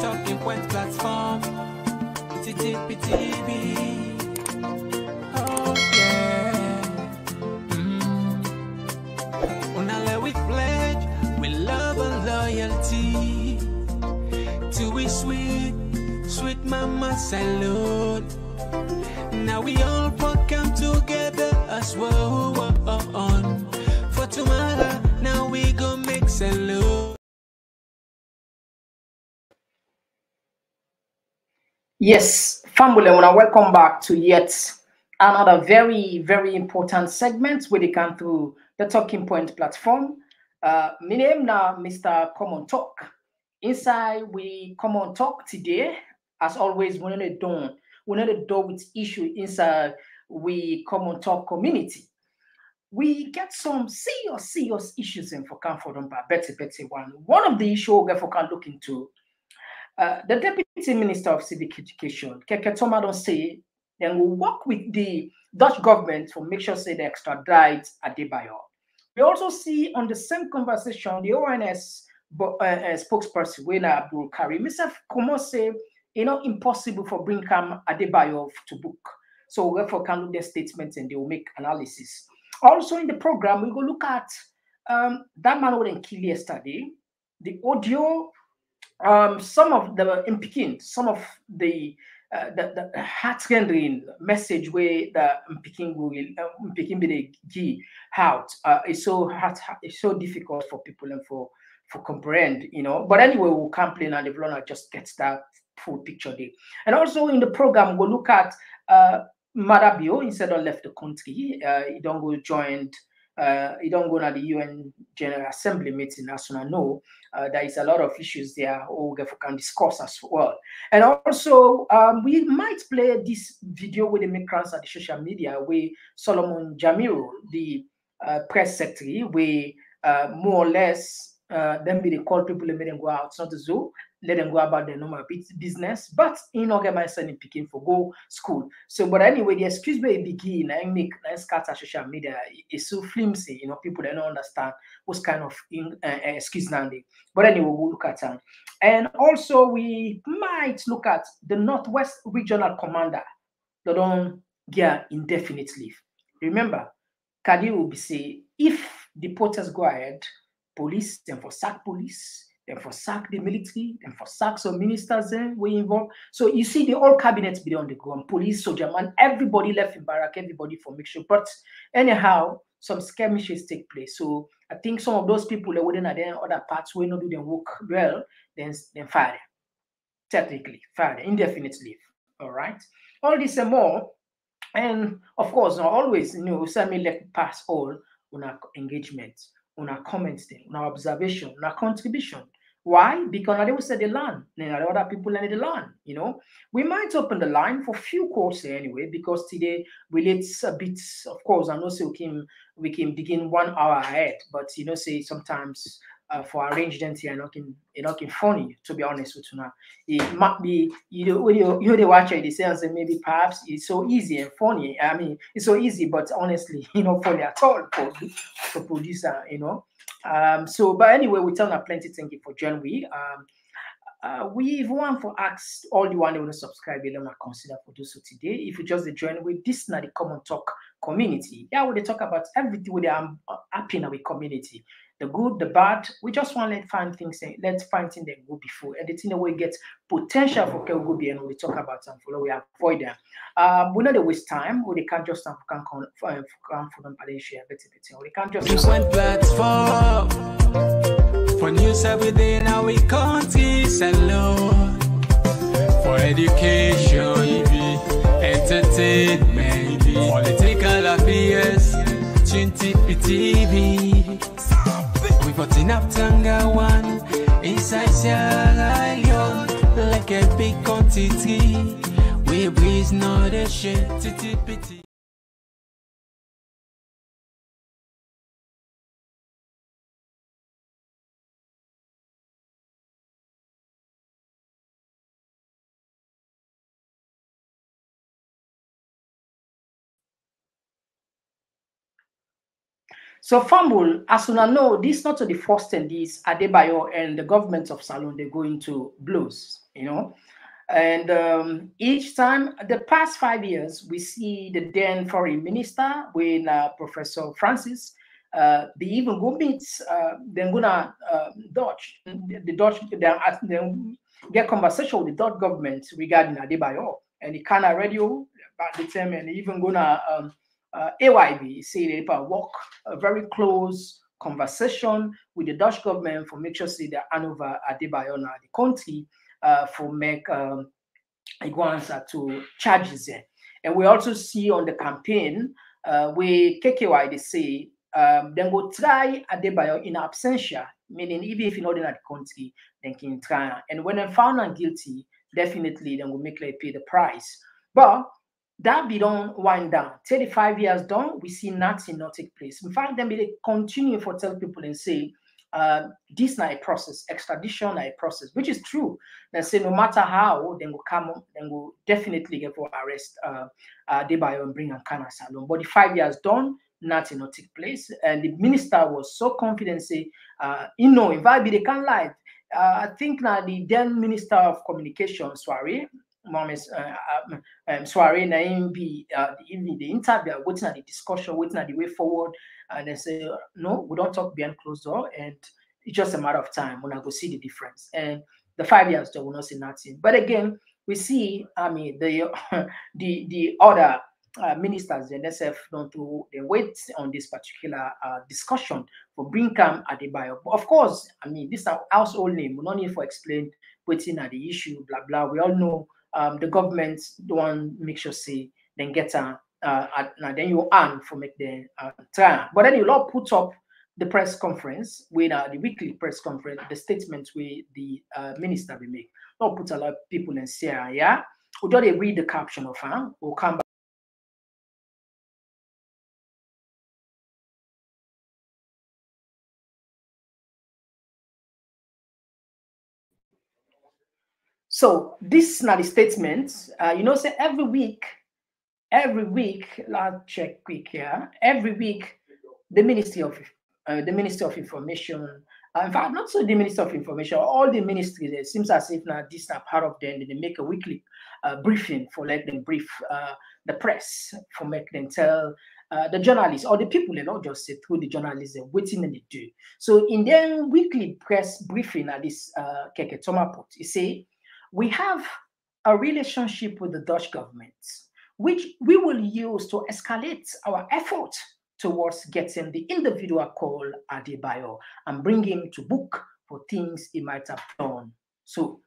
talking point platform. TTPTV. Oh yeah. Mm. Unale we pledge with love and loyalty to we sweet, sweet mama salute. Now we all come together as one. For tomorrow, now we go make salute. Yes, family, I welcome back to yet another very, very important segment where they come through the Talking Point platform. Uh, my name now, Mr. Common Talk. Inside, we come on talk today. As always, we're not done. We're not done with issue inside we come on talk community. We get some serious, serious issues in for comfort on better, better one. One of the issues we for can look into uh, the Deputy Minister of Civic Education, Keketoma, don't say, then we'll work with the Dutch government to make sure say they extradite Adebayor. We also see on the same conversation the ONS uh, uh, spokesperson, Wena Abdul Mr. Komo say, you know, impossible for Brinkam Adebayor to book. So therefore can look their statements and they will make analysis. Also in the program, we will look at um, that man who kill yesterday, the audio um, some of the in Peking, some of the uh, the, the heart-rending message where the Peking will uh, Peking be the out uh, is so hard, it's so difficult for people and for for comprehend, you know. But anyway, we'll complain and learner just gets that full picture there. And also in the program, we'll look at uh, instead of left the country. Uh, he don't go joined uh, you don't go to the UN General Assembly meeting, as I know, uh, there is a lot of issues there we can discuss as well. And also, um, we might play this video with the migrants at the social media where Solomon Jamiru, the uh, press secretary, we uh, more or less uh, then be they call people and make them go out, it's not the zoo, let them go about their normal business, but in organize and picking for go school. So, but anyway, the excuse me begin, I make nice scatter social media is so flimsy, you know, people they don't understand what's kind of in, uh, excuse now. But anyway, we'll look at that. And also, we might look at the Northwest Regional Commander, that don't get indefinite leave. Remember, Kadi will be say if the protests go ahead, police, then for sack police, then for sack the military, then for sack some ministers eh, then were involved. So you see the whole cabinet be on the ground, police, soldier man, everybody left in barrack, everybody for sure. But anyhow, some skirmishes take place. So I think some of those people that wouldn't have other parts will not do work well, then then fire. Technically, fire indefinite leave. All right. All this and more. And of course, not always, you know, send me pass all on our engagement on our comments, on our observation, on our contribution. Why? Because they will say the land, and other people in the land. You know, we might open the line for few calls anyway, because today relates a bit. Of course, I know say we can we can begin one hour ahead, but you know, say sometimes uh, for arrangement here, in you know, funny to be honest with you now. It might be you know when you you the watcher they say and say maybe perhaps it's so easy and funny. I mean it's so easy, but honestly, you know, funny at all for for producer, you know. Um so but anyway, we tell them plenty thank you for joining we. Um uh, we've one for asked all they want to subscribe, you know, consider for do so today. If you just join with this not the common talk community. Yeah, we talk about everything with the um, happy in our community the good, the bad. We just want to find things, let's find things that go before. And the thing that we get potential for be and we talk about some follow we avoid them. Um, we they waste time, or they can't just have can come for them share better better. We can't just different platform for news every day now we can't alone for education, entertainment, political affairs, TV. We got enough tanga one inside Sierra Leone like a big quantity. We breeze not a shit, titty. So Fumble, as you know, this not the first thing this Adebayor and the government of Salon they go into blows. you know. And um, each time, the past five years, we see the then foreign minister with uh, Professor Francis. Uh, they even go meet, uh, they're gonna uh, Dutch, the Dutch, they get conversation with the Dutch government regarding Adebayor and the Kana radio at the time, and even gonna um, uh, AYB say they work a very close conversation with the Dutch government for make sure say they hand over Adebayor now the country uh, for make um, answer to charges there. And we also see on the campaign uh, where KKY they say um, then go try Adebayor in absentia, meaning even if you're not in the country, then can try. And when they're found not guilty, definitely then will make like pay the price. But that be don't wind down. 35 years done, we see nothing not take place. In fact, then they continue for tell people and say, uh, this not a process, extradition not a process, which is true. They say no matter how, then will come, then will definitely get for arrest uh, uh Debayo and bring Ankana Salon. But the five years done, nothing not take place. And the minister was so confident, say, uh, you know, if I be they can lie. Uh, I think now the then minister of communication, sorry, Mohamed uh, um, um, Soare Naim be uh, the, the interview, waiting at the discussion, waiting at the way forward, and they say, no, we don't talk behind closed door, and it's just a matter of time when I go see the difference. And the five years they will not see nothing. But again, we see, I mean, the the the other uh, ministers, the NSF, don't do they wait on this particular uh, discussion for Brinkam Adebayor. But of course, I mean, this is our household name. We don't need to explain waiting at the issue, blah blah. We all know um, the government don't make sure say then get a uh, uh, then you earn for make the uh, trial. But then you all put up the press conference with uh, the weekly press conference, the statements with the uh, minister we make. Not put a lot of people in Sierra, yeah. We don't read the caption of her. We'll come back. So this is not the statement. Uh, you know, say every week, every week, let's check quick here. Every week, the Ministry of uh, the Ministry of Information, uh, in fact, not so the Ministry of Information, all the ministries, it seems as if now this are part of them, they make a weekly uh, briefing for let them brief uh, the press, for make them tell uh, the journalists or the people they not just say through the journalists they're waiting and they do. So in their weekly press briefing at this uh, Keke Tomapot, you say we have a relationship with the Dutch government, which we will use to escalate our effort towards getting the individual called Adebayor and bring him to book for things he might have done. So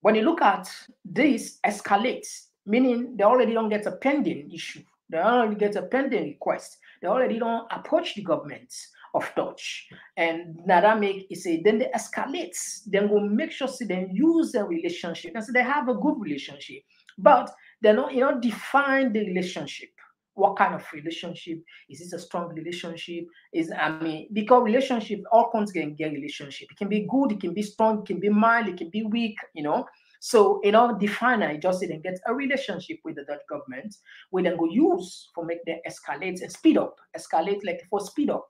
when you look at this escalates, meaning they already don't get a pending issue, they already get a pending request, they already don't approach the government of touch. And Nadamik is a then they escalate, then go make sure see them use their relationship and so they have a good relationship, but they're not you know define the relationship. What kind of relationship is this a strong relationship? Is I mean, because relationship all kinds can get relationship. It can be good, it can be strong, it can be mild, it can be weak, you know. So, you know, define it, just then get a relationship with the Dutch government, we then go use for make them escalate and speed up, escalate like for speed up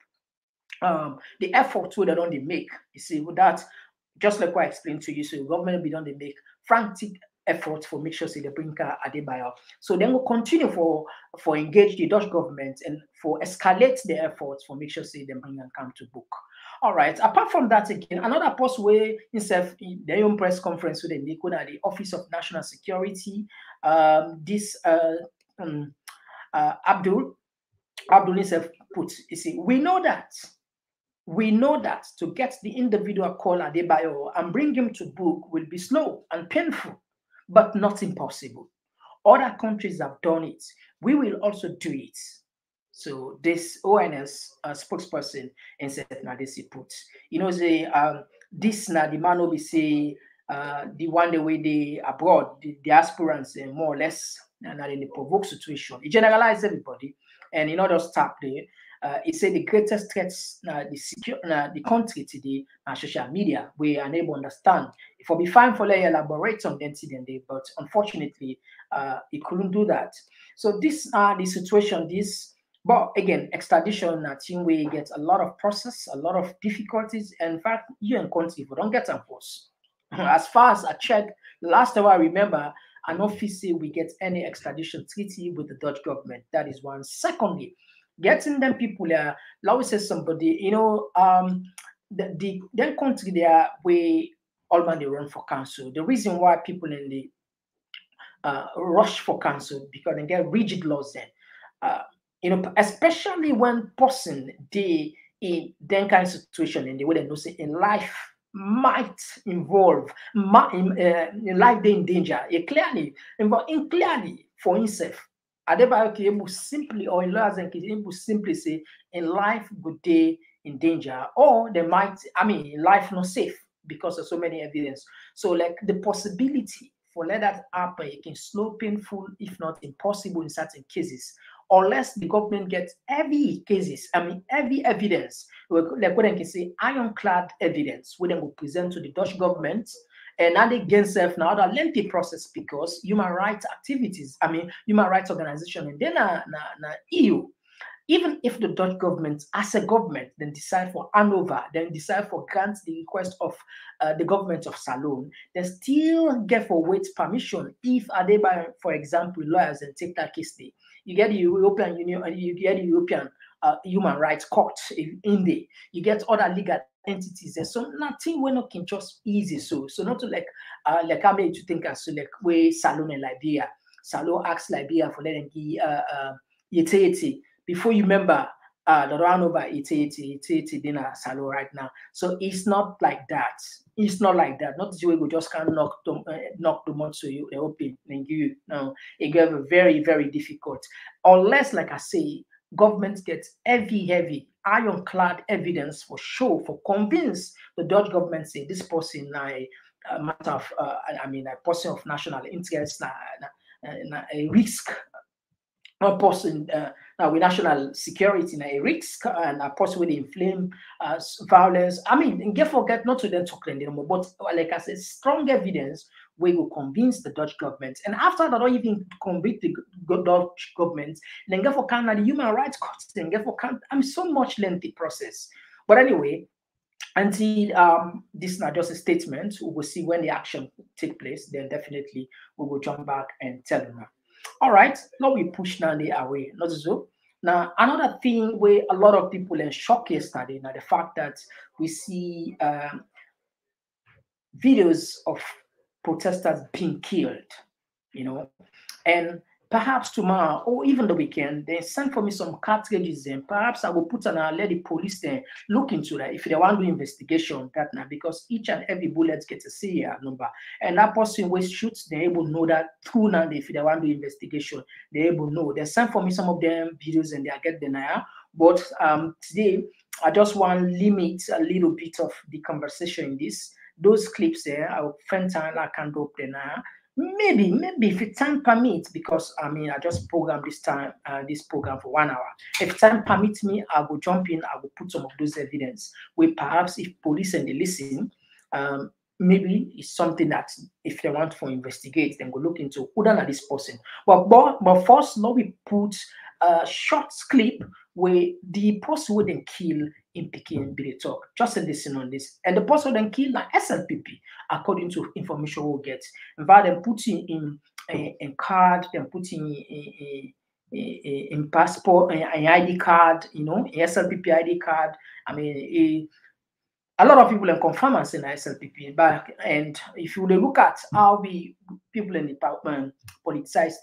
um, the effort we don't they make. You see, with that, just like what I explained to you, so government be done they make frantic efforts for make sure say they bring Adebayor. So then we'll continue for for engage the Dutch government and for escalate the efforts for make sure say they bring and come to book. All right. Apart from that, again, another post where himself in the own press conference with the Nico at the Office of National Security, um, this uh, um, uh, Abdul Abdul himself put, you see, we know that we know that to get the individual call Adebayor and bring him to book will be slow and painful, but not impossible. Other countries have done it. We will also do it. So this ONS uh, spokesperson in Nadesi put, you know, say um, this na the man will be say uh, the one the way they abroad, the aspirants uh, more or less, and in the provoke situation. It generalize everybody, and in order to stop there, uh, he said the greatest threats uh, the secure uh, the country today are social media. We are unable to understand. It will be fine for they elaborate on the incident, but unfortunately, uh, he couldn't do that. So this are the situation. This, but again, extradition at we get a lot of process, a lot of difficulties. In fact, you and country, if we don't get enforced, As far as I checked, last time I remember, an officer we get any extradition treaty with the Dutch government. That is one. Secondly, getting them people there. Uh, say somebody, you know, um, the, the then country there we all man they run for council. The reason why people in the uh, rush for council because they get rigid laws then. Uh, you know, especially when person they in that kind of situation in the way they know say in life might involve might, uh, in life they in danger. It clearly, in clearly for himself. Adebayor able simply or in and able simply say in life good day in danger or they might I mean life not safe because of so many evidence. So like the possibility for let that happen, it can slow painful, if not impossible in certain cases, unless the government gets heavy cases, I mean heavy evidence, like what I can say ironclad evidence, we then will present to the Dutch government and not against self now the lengthy process because human rights activities, I mean human rights organization and then na, na, EU even if the Dutch government, as a government, then decide for handover, then decide for grant the request of uh, the government of Salone, they still get for wait permission if Adebayor, for example, lawyers and take that case day. You get the European Union, uh, you get the European uh, Human Rights Court in, in there. You get other legal entities and so nothing we're not can just easy so so not to like uh like I made to think as so like way Salone and Liberia. Salone asks Liberia for letting uh uh utility before you remember uh, the run over it's 80, it's 80 dinner salo right now. So it's not like that. It's not like that. Not the way we just can't knock the uh, knock the month so you open and you no. It get very very difficult unless, like I say, government gets heavy heavy ironclad evidence for sure for convince the Dutch government say this person a, matter of uh, I mean a person of national interest na, a risk a person uh, now with national security a risk and a person with inflame uh, violence. I mean, get forget not to then talk anymore, but like I said, strong evidence we will convince the Dutch government. And after that, or even convict the Dutch government, then get for Canada, the human rights court, then get for Canada. I'm so much lengthy process. But anyway, until um, this is not just a statement, we will see when the action take place, then definitely we will jump back and tell them. All right, now we push Nandi away, not so. Now, another thing where a lot of people are shocked yesterday, now the fact that we see um, videos of protesters being killed, you know, and perhaps tomorrow or even the weekend, they send for me some cartridges and perhaps I will put on a let the police there look into that if they want to do investigation that now because each and every bullet gets a serial number. And that person who shoots, they're able know that through now if they want to do investigation, they're able know. They send for me some of them videos and they get denial. But um, today I just want to limit a little bit of the conversation in this. Those clips there, I will find time I can drop them now. Maybe maybe if time permits because i mean i just program this time uh, this program for one hour. If time permits me i will jump in i will put some of those evidence. Where perhaps if police and they listen um, maybe it's something that if they want to investigate then go look into who done this person. But but, but first let me put a short clip where the person wouldn't kill in Peking Billy talk. Just listen on this. And the person then kill like SLPP, according to information we'll get. In then putting in a, a eh, card, then putting in, a, in passport, eh, an ID card, you know, SLPP ID card. I mean, a, a lot of people in confirm us in SLPP. But and if you look at how we people in the department um, politicize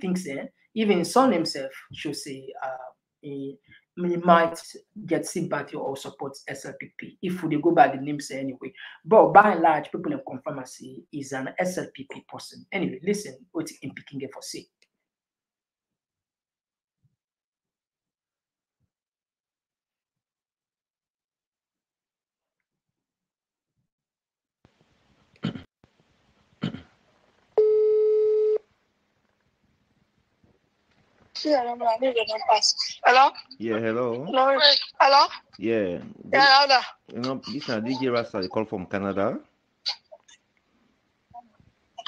things there, even Son himself should say uh, you mm-hmm. might get sympathy or support SLPP if we go by the names anyway. But by and large, people in conformity is an SLPP person. Anyway, listen what in picking for say. Hello? Yeah, hello. Hello? Hello? Yeah. Yeah, louder. You know, this is DJ Rasta, call from Canada.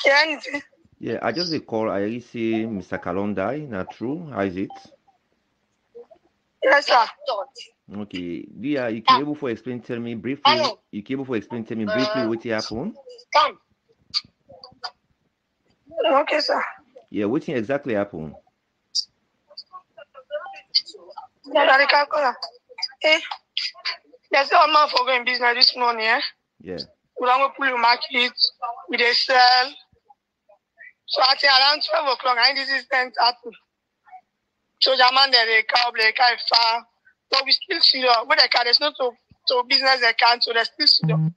Yeah, anything? Yeah, I just call. I really see Mr. Kalondai. Not true. How is it? Yes, sir. Okay. Dia, you can able for explain tell me briefly. You can able for explain tell me briefly Uh, what happened. Come. Okay, sir. Yeah, what exactly happened? They can call. Eh, there's one man for going business this morning. Eh? Yeah. We don't go pull the market. We they sell. So I think around twelve o'clock, I think this incident happen. So the man there, they car, they car is far, but we still see them. But the car, there's no to to business account, so they still see them.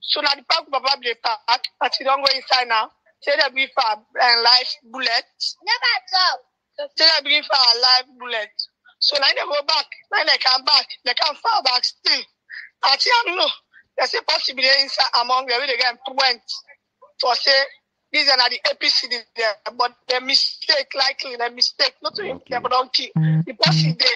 So now the park, Papa, they park, but you don't go inside now. Say they bring for and live bullet. Never stop. Say they bring for a live bullet. So now they go back. Now they come back. They come far back still. I think I know. There's a possibility inside among them they get point for say these are the APC there, but the mistake likely the mistake not to him, Okay. but don't kill the person there.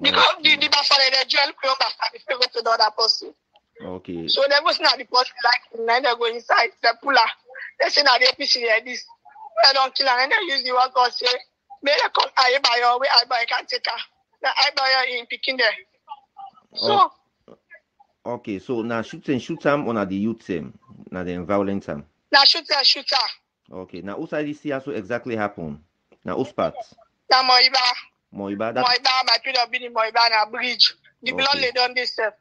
Because the the buffer the jail come back if you go to the other person. Okay. So they was not the person like now they go inside the puller. They say now the APC there this. They don't kill and they use the word God say, may they come I buy your way I buy can take her. I buy her in picking there. So Oh, okay. So now shoot and shoot them on the youth team. Now the violent time. now shoot her, shoot her. Okay. Now outside this here so exactly happened. Now whose part? Now Moiba. Moiba that Moiba by PW Moiba na bridge. The blood Okay. lay down this step.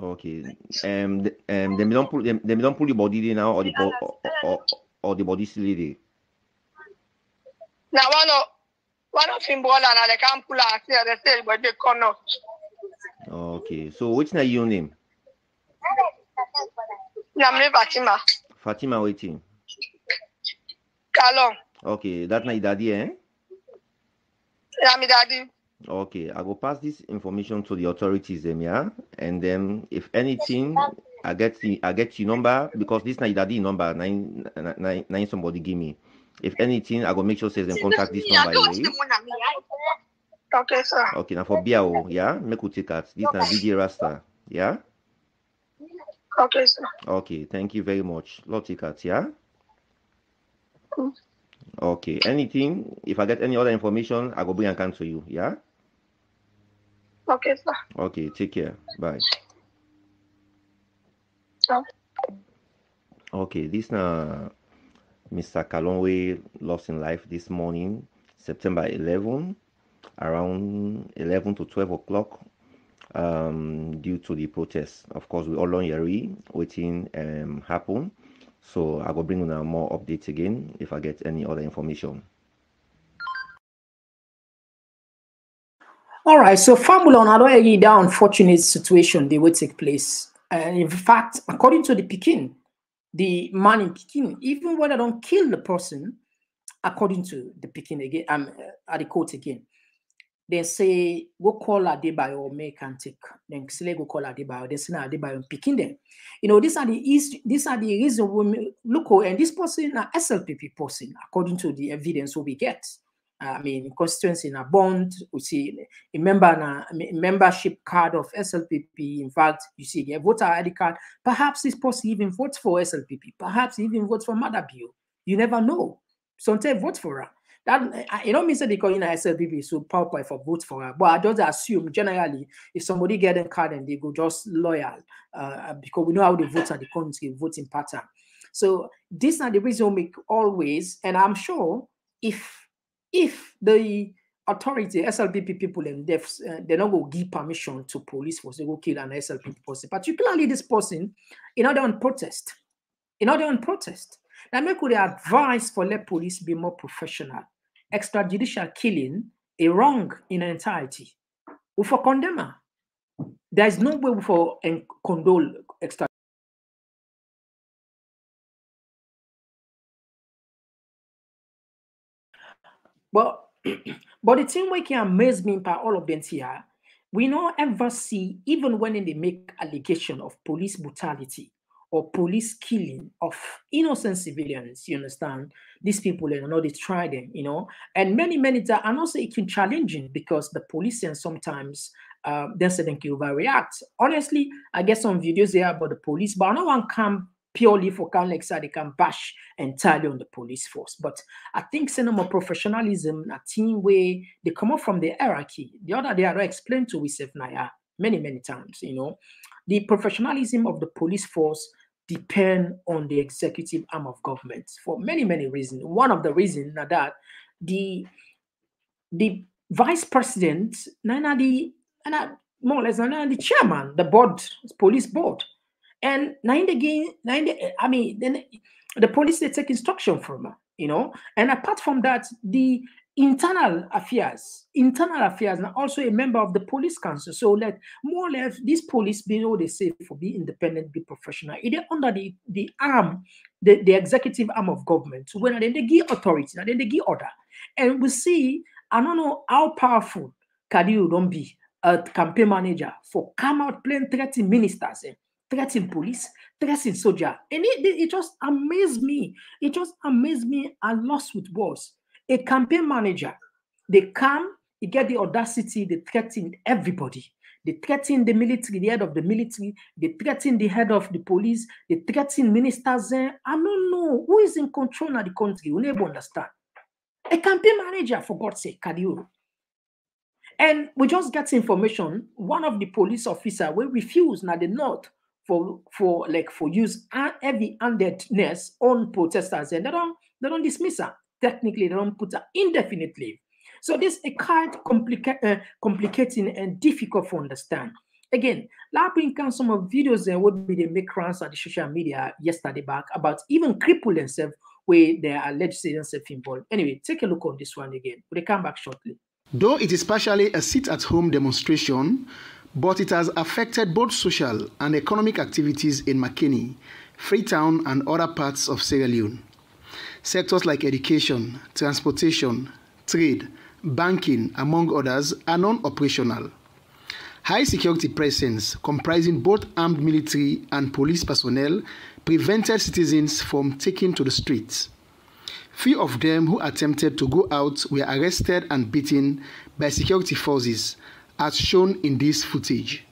okay. Um th- um them don't pull them, them don't pull the body there now or the bo- or, or, or the body still there. Now one of one of him brother now they can't pull her here, they say but they cannot. Okay. So which na your name? Now me Fatima. Fatima waiting. Kalon. Okay, that na your daddy, eh? Yeah, me daddy. Okay, I will pass this information to the authorities, them, yeah. And then, if anything, I get the I get your number because this na your daddy number. Nine, nine, nine somebody give me. If anything, I go make sure say them contact this number. Okay, sir. Okay, now for Biao, yeah, make we take out. This na DJ Rasta, yeah. Okay, sir. Okay, thank you very much. Take out, yeah. Mm. Okay, anything, if I get any other information, I go bring and come to you, yeah. Okay, sir. Okay, take care. Bye. Okay, this na Mr. Kalonwe lost in life this morning, September 11, around 11 to 12 o'clock, um, due to the protest. Of course, we all on Yeri waiting um happen. So I will bring you now more updates again if I get any other information. All right, so Famula on already that unfortunate situation they will take place. And in fact, according to the Pekin, the man in Pekin, even when I don't kill the person, according to the Pekin again, um, uh, at the court again, they say go call Adebayor or make and take. Then say go call Adebayor. They say na Adebayor and Pekin them. You know, these are the these are the reason we look oh, and this person a SLPP person according to the evidence we get. I mean, constituency in a bond, we see a member a membership card of SLPP. In fact, you see a voter ID card. Perhaps this person even votes for SLPP. Perhaps even votes for Maada Bio. You never know. Sometimes vote for her. That you don't mean because you know SLPP so powerful for vote for her. But I just assume generally if somebody get a card and they go just loyal, uh, because we know how they vote at the country voting pattern. So these are the reason we always, and I'm sure if if the authority SLPP people and they uh, they not go give permission to police force they go kill an SLPP person, particularly this person, in order on protest, in order on protest. Now make we dey advise for let police be more professional. Extrajudicial killing a wrong in entirety. We for condemn her. There is no way for condole extra. But but the thing we can amaze me by all of them here, we not ever see, even when they make allegation of police brutality or police killing of innocent civilians, you understand? These people, you know, they try them, you know, and many, many times, and also it can challenging because the police and sometimes um, they say they can overreact. Honestly, I get some videos there about the police, but no one can purely for say they can bash entirely on the police force. But I think cinema professionalism, a team where they come up from the hierarchy. The other day I explained to Wisef Naya many, many times, you know, the professionalism of the police force depend on the executive arm of government for many, many reasons. One of the reasons that the the vice president, Nana the and more or less Nana the chairman, the board, police board. And nine again, nine I mean, then the police they take instruction from her, you know. And apart from that, the internal affairs, internal affairs, and also a member of the police council. So let more or less this police be all they say for be independent, be professional. It is under the, the arm, the, the executive arm of government. When then they give authority, then they give order. And we see, I don't know how powerful Kadiu don't be a campaign manager for come out playing threatening ministers, eh, threatening police, threatening soldier. And it, it, just amazed me. It just amazed me. I lost with words a campaign manager, they come, they get the audacity, they threaten everybody. They threaten the military, the head of the military, they threaten the head of the police, they threaten ministers. I don't know who is in control of the country. We never understand. A campaign manager, for God's sake, Kadiuru. And we just get information. One of the police officer will refuse now the north for for like for use heavy-handedness on protesters, and they don't they don't dismiss her technically they don't put her indefinitely. So this is quite complica- uh, complicating and difficult to understand. Again, bring down some of videos and what be make rounds on the social media yesterday back about even cripple themselves where they are legislating self involved. Anyway, take a look on this one again. We'll come back shortly. Though it is partially a sit-at-home demonstration, but it has affected both social and economic activities in Makeni, Freetown, and other parts of Sierra Leone. Sectors like education, transportation, trade, banking, among others, are non-operational. High security presence, comprising both armed military and police personnel, prevented citizens from taking to the streets. Few of them who attempted to go out were arrested and beaten by security forces, as shown in this footage.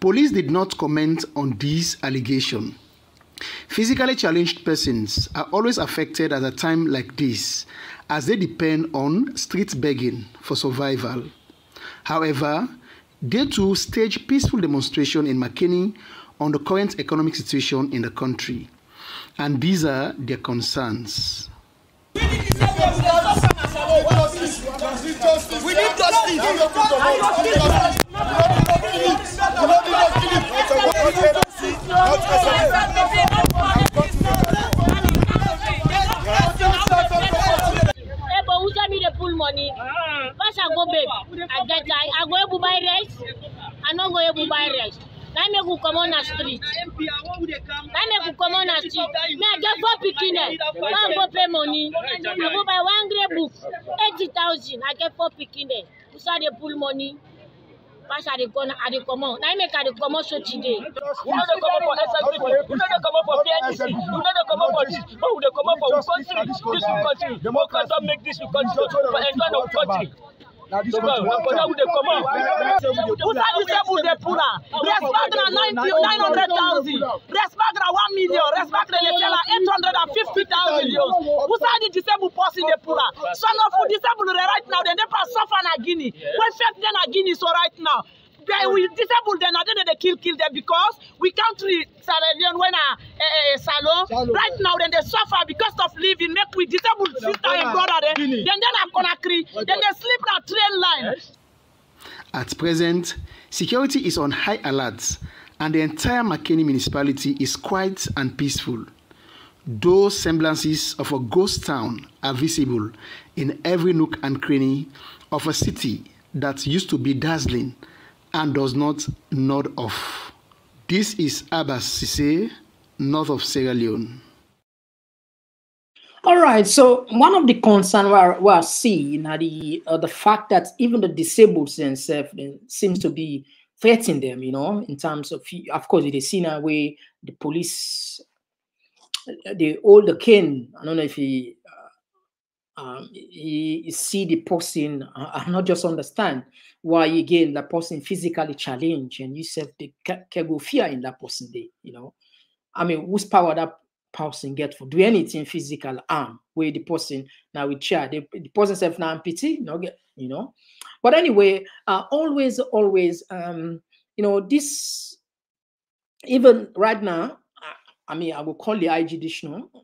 Police did not comment on this allegation. Physically challenged persons are always affected at a time like this as they depend on street begging for survival. However, they too stage peaceful demonstration in Makeni on the current economic situation in the country. And these are their concerns. We need money. Ah. First I go babe, I get I, I go buy rice, I no go able buy rice. na make we comot na street. Na make we comot na street. Me i get four pikin dem don go pay money. I go buy one grey book eighty thousand. I get four pikin we start dey pull money? Pass i dey go i dey comot na make i dey comot so today. we no dey comot for sspp we no dey comot for pndc we no dey comot for this. But we dey comot for we country. This we country. Democrat don make this we country? For enjoy the country. Because na we dey comot. Usa disabled dey pull am. Respect na ninety nine hundred thousand. Respect na one million. Respect na dey sell am eight hundred and fifty thousand yo. Usa the disabled person dey pull am. Son of who disabled dey right now dem dey pass suffer na Guinea. Wey fake dey na Guinea so right now. They we disable them. And then they kill kill them because we country Sierra Leone when a uh, uh, salon right now then they suffer because of living. Make we disable sister and brother then then then a Conakry then they sleep na train line. At present, security is on high alert and the entire Makeni municipality is quiet and peaceful. Those semblances of a ghost town are visible in every nook and cranny of a city that used to be dazzling and does not nod off. This is Abbas north of Sierra Leone. All right. So one of the concerns we are we're seeing are the uh, the fact that even the disabled themselves seems to be threatening them. You know, in terms of of course the scene way the police, the older king. I don't know if he. Uh, um, he, he see the person, uh, I not just understand why again the person physically challenged and you said the can go fear in that person day, you know. I mean, whose power that person get for do anything physical harm where the person now with chair the, the person self now pity you know get you know but anyway uh always always um you know this even right now i, I mean i will call the ig uh,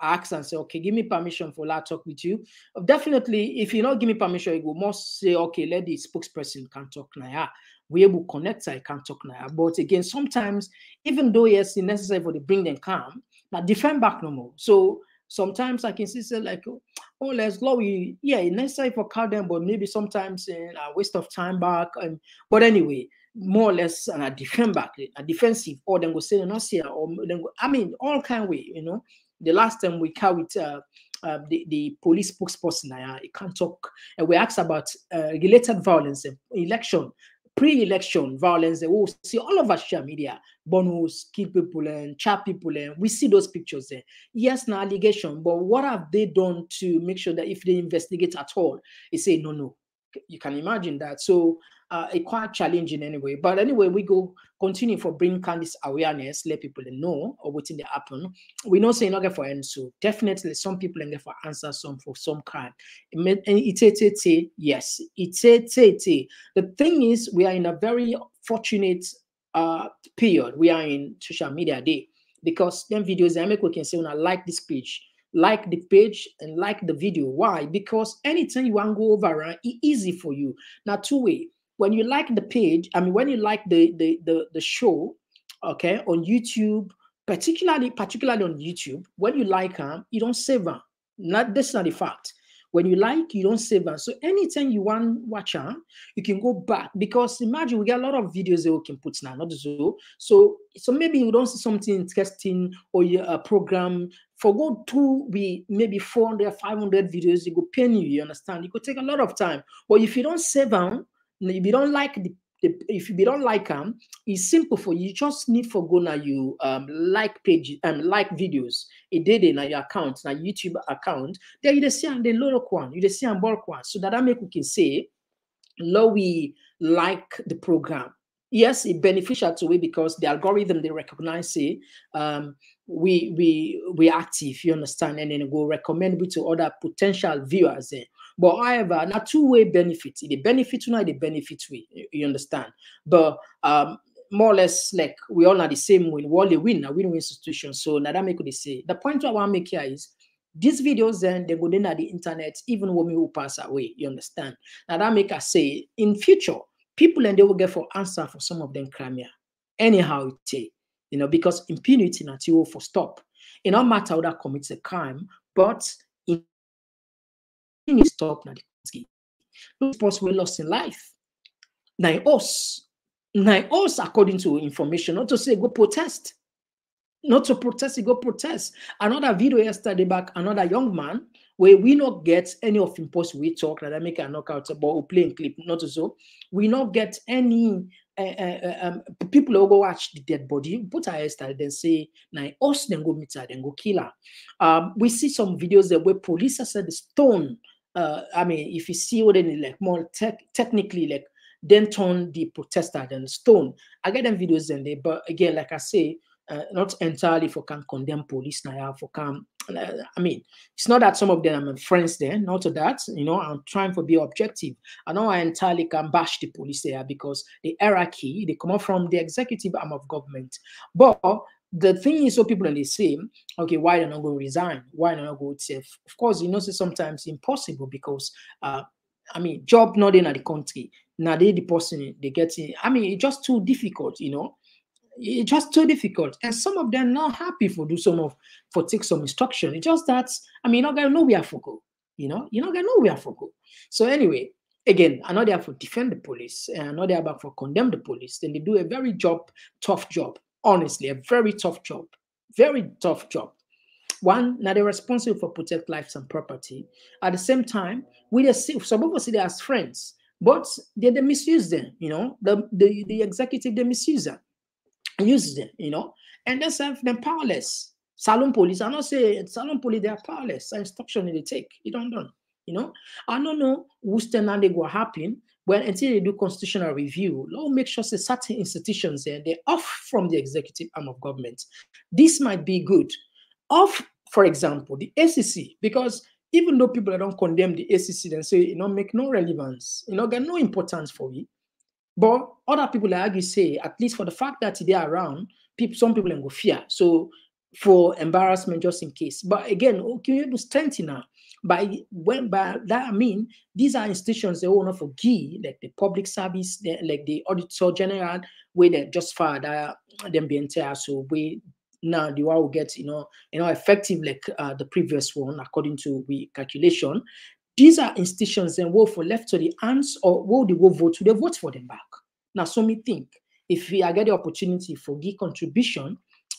ask and say okay give me permission for that talk with you definitely if you not give me permission you will must say okay let the spokesperson can talk now we able connect I can talk now but again sometimes even though yes it's necessary for the bring them calm now defend back no more. So sometimes I can see say like, oh, let's go. We yeah, it's necessary for call them, but maybe sometimes uh, a waste of time back. And but anyway, more or less and a defend back, a defensive, or then go say no see or then go, I mean all kind of way, you know. The last time we carried uh, uh, the, the police spokesperson, uh, he can't talk. And we asked about uh, related violence, election pre-election violence, will see all of over social media, bonus, kill people and chat people, and we see those pictures there. Yes, no allegation, but what have they done to make sure that if they investigate at all, they say no, no. You can imagine that. So uh, it quite challenging anyway. But anyway, we go continue for bring this awareness, let people know or what's in the happen. We know saying not for answer. So definitely some people get for answer some for some kind. It, yes, it, the thing is we are in a very fortunate uh period. We are in social media day because them videos I make we can say when I like this page like the page and like the video. Why? Because anytime you want to go over, right, it's easy for you. Now, two way when you like the page, I mean, when you like the the the, the show, okay, on YouTube, particularly particularly on YouTube, when you like them, you don't save them. Not this not the fact. When you like, you don't save them. So anytime you want watch you can go back because imagine we get a lot of videos that we can put now, not so. So so maybe you don't see something interesting or a uh, program for go to be maybe 400 500 videos you go pay you you understand it could take a lot of time but if you don't save them if you don't like the, the if you don't like them, it's simple for you. You just need for go now you um like page and um, like videos. It did in your account, now YouTube account. There you see and the low one, you see and bulk one. So that I make we can say, low we like the program. Yes, it beneficial to it because the algorithm they recognize it. Um, we we we active, you understand, and then it will recommend it to other potential viewers. Eh? But however, not two-way benefit. The benefit now, the benefit we you understand. But um more or less like we all are the same win, we all the win, a win-win situation. So now that make what they say. The point I want to make here is these videos then they go then at the internet, even when we will pass away. You understand? Now that make us say in future, people and they will get for answer for some of them crime here. Anyhow it take, you know, because impunity not you for stop. It no matter how that commits a crime, but you stop now. Those people were lost in life. Now us, now us, according to information, not to say go protest, not to protest, go protest. Another video yesterday back, another young man where we not get any of him post we talk that I make a knockout about or playing clip, not so. We not get any uh, uh, um, people who go watch the dead body, put her yesterday, then say, now us then go meet her, then go kill her. Um, we see some videos there where police said the stone uh, I mean, if you see what they like more tech, technically, like then turn the protester then stone. I get them videos in there, but again, like I say, uh, not entirely for can condemn police now for can. Uh, I mean, it's not that some of them are friends there, not that. You know, I'm trying to be objective. I know I entirely can bash the police there because the hierarchy they come up from the executive arm of government, but the thing is, so people are the same. Okay, why they're not going to resign? Why not going to save? Of course, you know, it's sometimes impossible because, uh, I mean, job not in the country. Now they the person they get in. I mean, it's just too difficult, you know. it's just too difficult. And some of them not happy for do some of for take some instruction. It's just that I mean, you're not gonna know where for go. You know, you're not gonna know where for go. So anyway, again, I'm not there for defend the police, and not there about for condemn the police. Then they do a very job, tough job. Honestly, a very tough job, very tough job. One, now they're responsible for protect lives and property. At the same time, we just see some of us see them as friends, but they, they misuse them. You know, the the, the executive they misuse them, use them. You know, and they serve them powerless. Salon police, I not say salon police they are powerless. Instruction they take, you don't know. You know, I don't know who's telling they go happen when until they do constitutional review, law make sure that certain institutions eh, there they're off from the executive arm of government. This might be good. Off, for example, the ACC, because even though people don't condemn the ACC, then say you know make no relevance, you know, get no importance for it. But other people like argue say, at least for the fact that they're around, people some people go fear. So for embarrassment just in case. But again, oh, okay, you do strengthen now. By when by that I mean these are institutions they own for key, like the public service, the, like the auditor general, where they just filed uh, them being. So we now the one will get you know you know effective like uh, the previous one according to we calculation. These are institutions and will for left to the hands or will they will vote to they vote for them back. Now, so me think if we I get the opportunity for key contribution,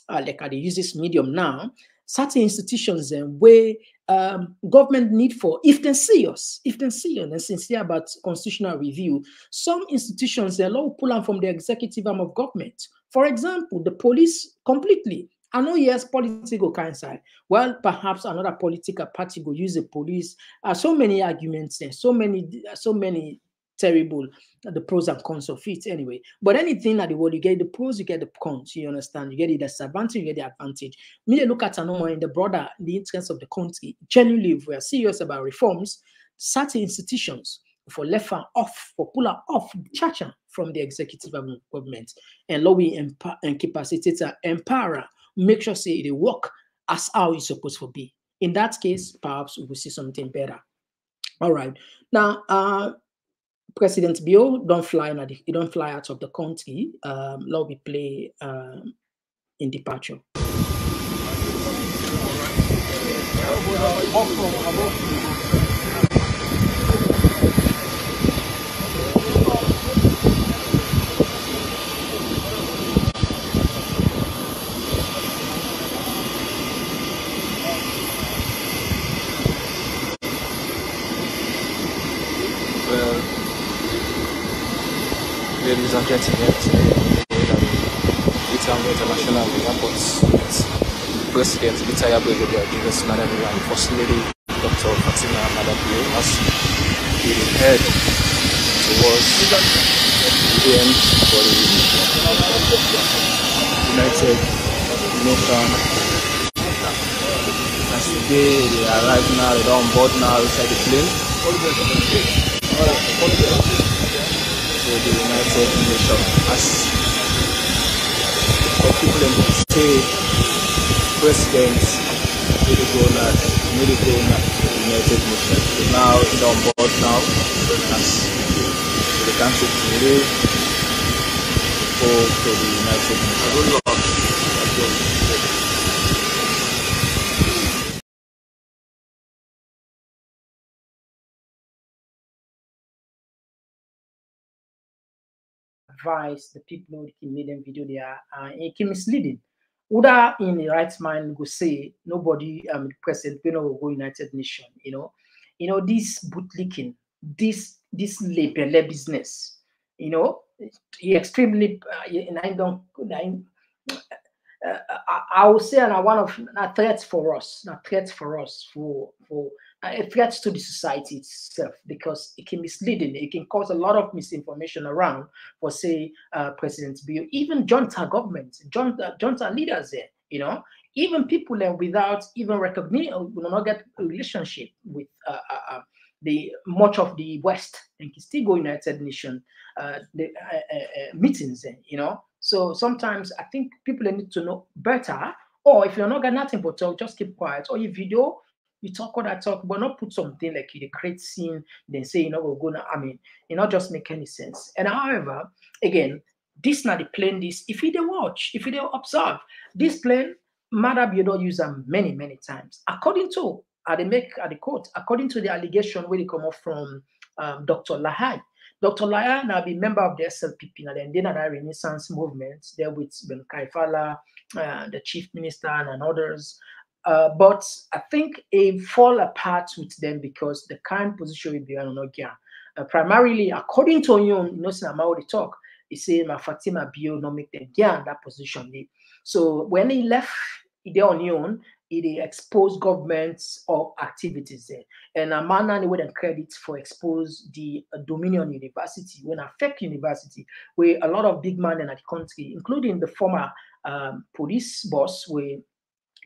uh, like I use this medium now, certain institutions and where um, government need for if they serious, if they serious and sincere about constitutional review, some institutions they allow pull on from the executive arm of government. For example, the police completely. I know yes, political kind side. Well, perhaps another political party will use the police. Uh, so many arguments and so many, so many terrible the pros and cons of it anyway. But anything that the world, you get the pros, you get the cons. You understand? You get the disadvantage, you get the advantage. Me they look at normal in the broader the interest of the country. Genuinely, if we are serious about reforms, certain institutions for left and off, for pull off chacha from the executive government and empower and capacity to empower, make sure say they work as how it's supposed to be. In that case, perhaps we will see something better. All right. Now, uh, President Bio don't fly out he don't fly out of the country. Um, law play um, in departure. Ladies and gentlemen, today Freetown International Airport President Retired Brigadier Julius Madani and First Lady Dr. Fatima Madabio has been head towards the end for the United Nation. As today they arrive now, they on board now inside the plane. To the United Nations as for people in really going at the United Nations. So now it's on board now as the country to live go to the United Nations. The people who can make them video they are uh, it can misleading. Uda in the right mind go say nobody um president you know go United Nation, you know. You know, this bootlicking, this this label business, you know, he extremely uh, and I don't I, uh, I, I will say and one of a threats for us, a threat for us for for a threat to the society itself because it can misleading. It can cause a lot of misinformation around for say uh, President Bio, even junta government, junta, junta leaders there, you know, even people there without even recognition, will not get a relationship with uh, uh, the much of the West and can still go United Nations uh, the uh, uh, meetings, you know. So sometimes I think people need to know better. Or if you're not got nothing but talk, just keep quiet. Or if you video, you talk all that talk, but not put something like you create scene, then say, you know, we're gonna, I mean, you know, just make any sense. And however, again, this not the plane this if you dey watch if you dey observe this plane don't use them many many times. According to i dey make i dey quote according to the allegation where they come comot from um, dr lahai. Dr lahai na be member of the slpp na dem dey na that renaissance movement there with ben kaifala uh, the chief minister and others uh, but I think it fall apart with them because the current position with Biyano Nokia, uh, primarily according to you, you know, Sinama the talk, he said, "My Fatima Bio no make them get that position." So when he left, the on own, he exposed governments or activities there, and a man with them credit for expose the uh, Dominion University, when a fake university, where a lot of big men in the country, including the former um, police boss, where